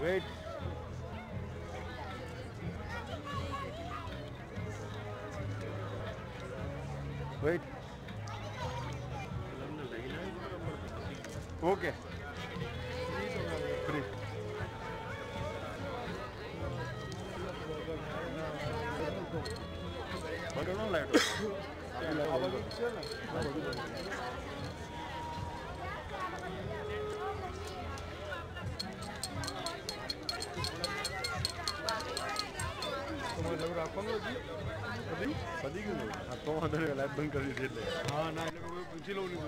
Wait. Wait. Okay. Free. But I don't like it. પતી પતી ગયું ને? આ તો વાંધો નહીં લાઈટ બંધ કરી દીધી એટલે હા ના એટલે કોઈ પૂછી લઉં નહીં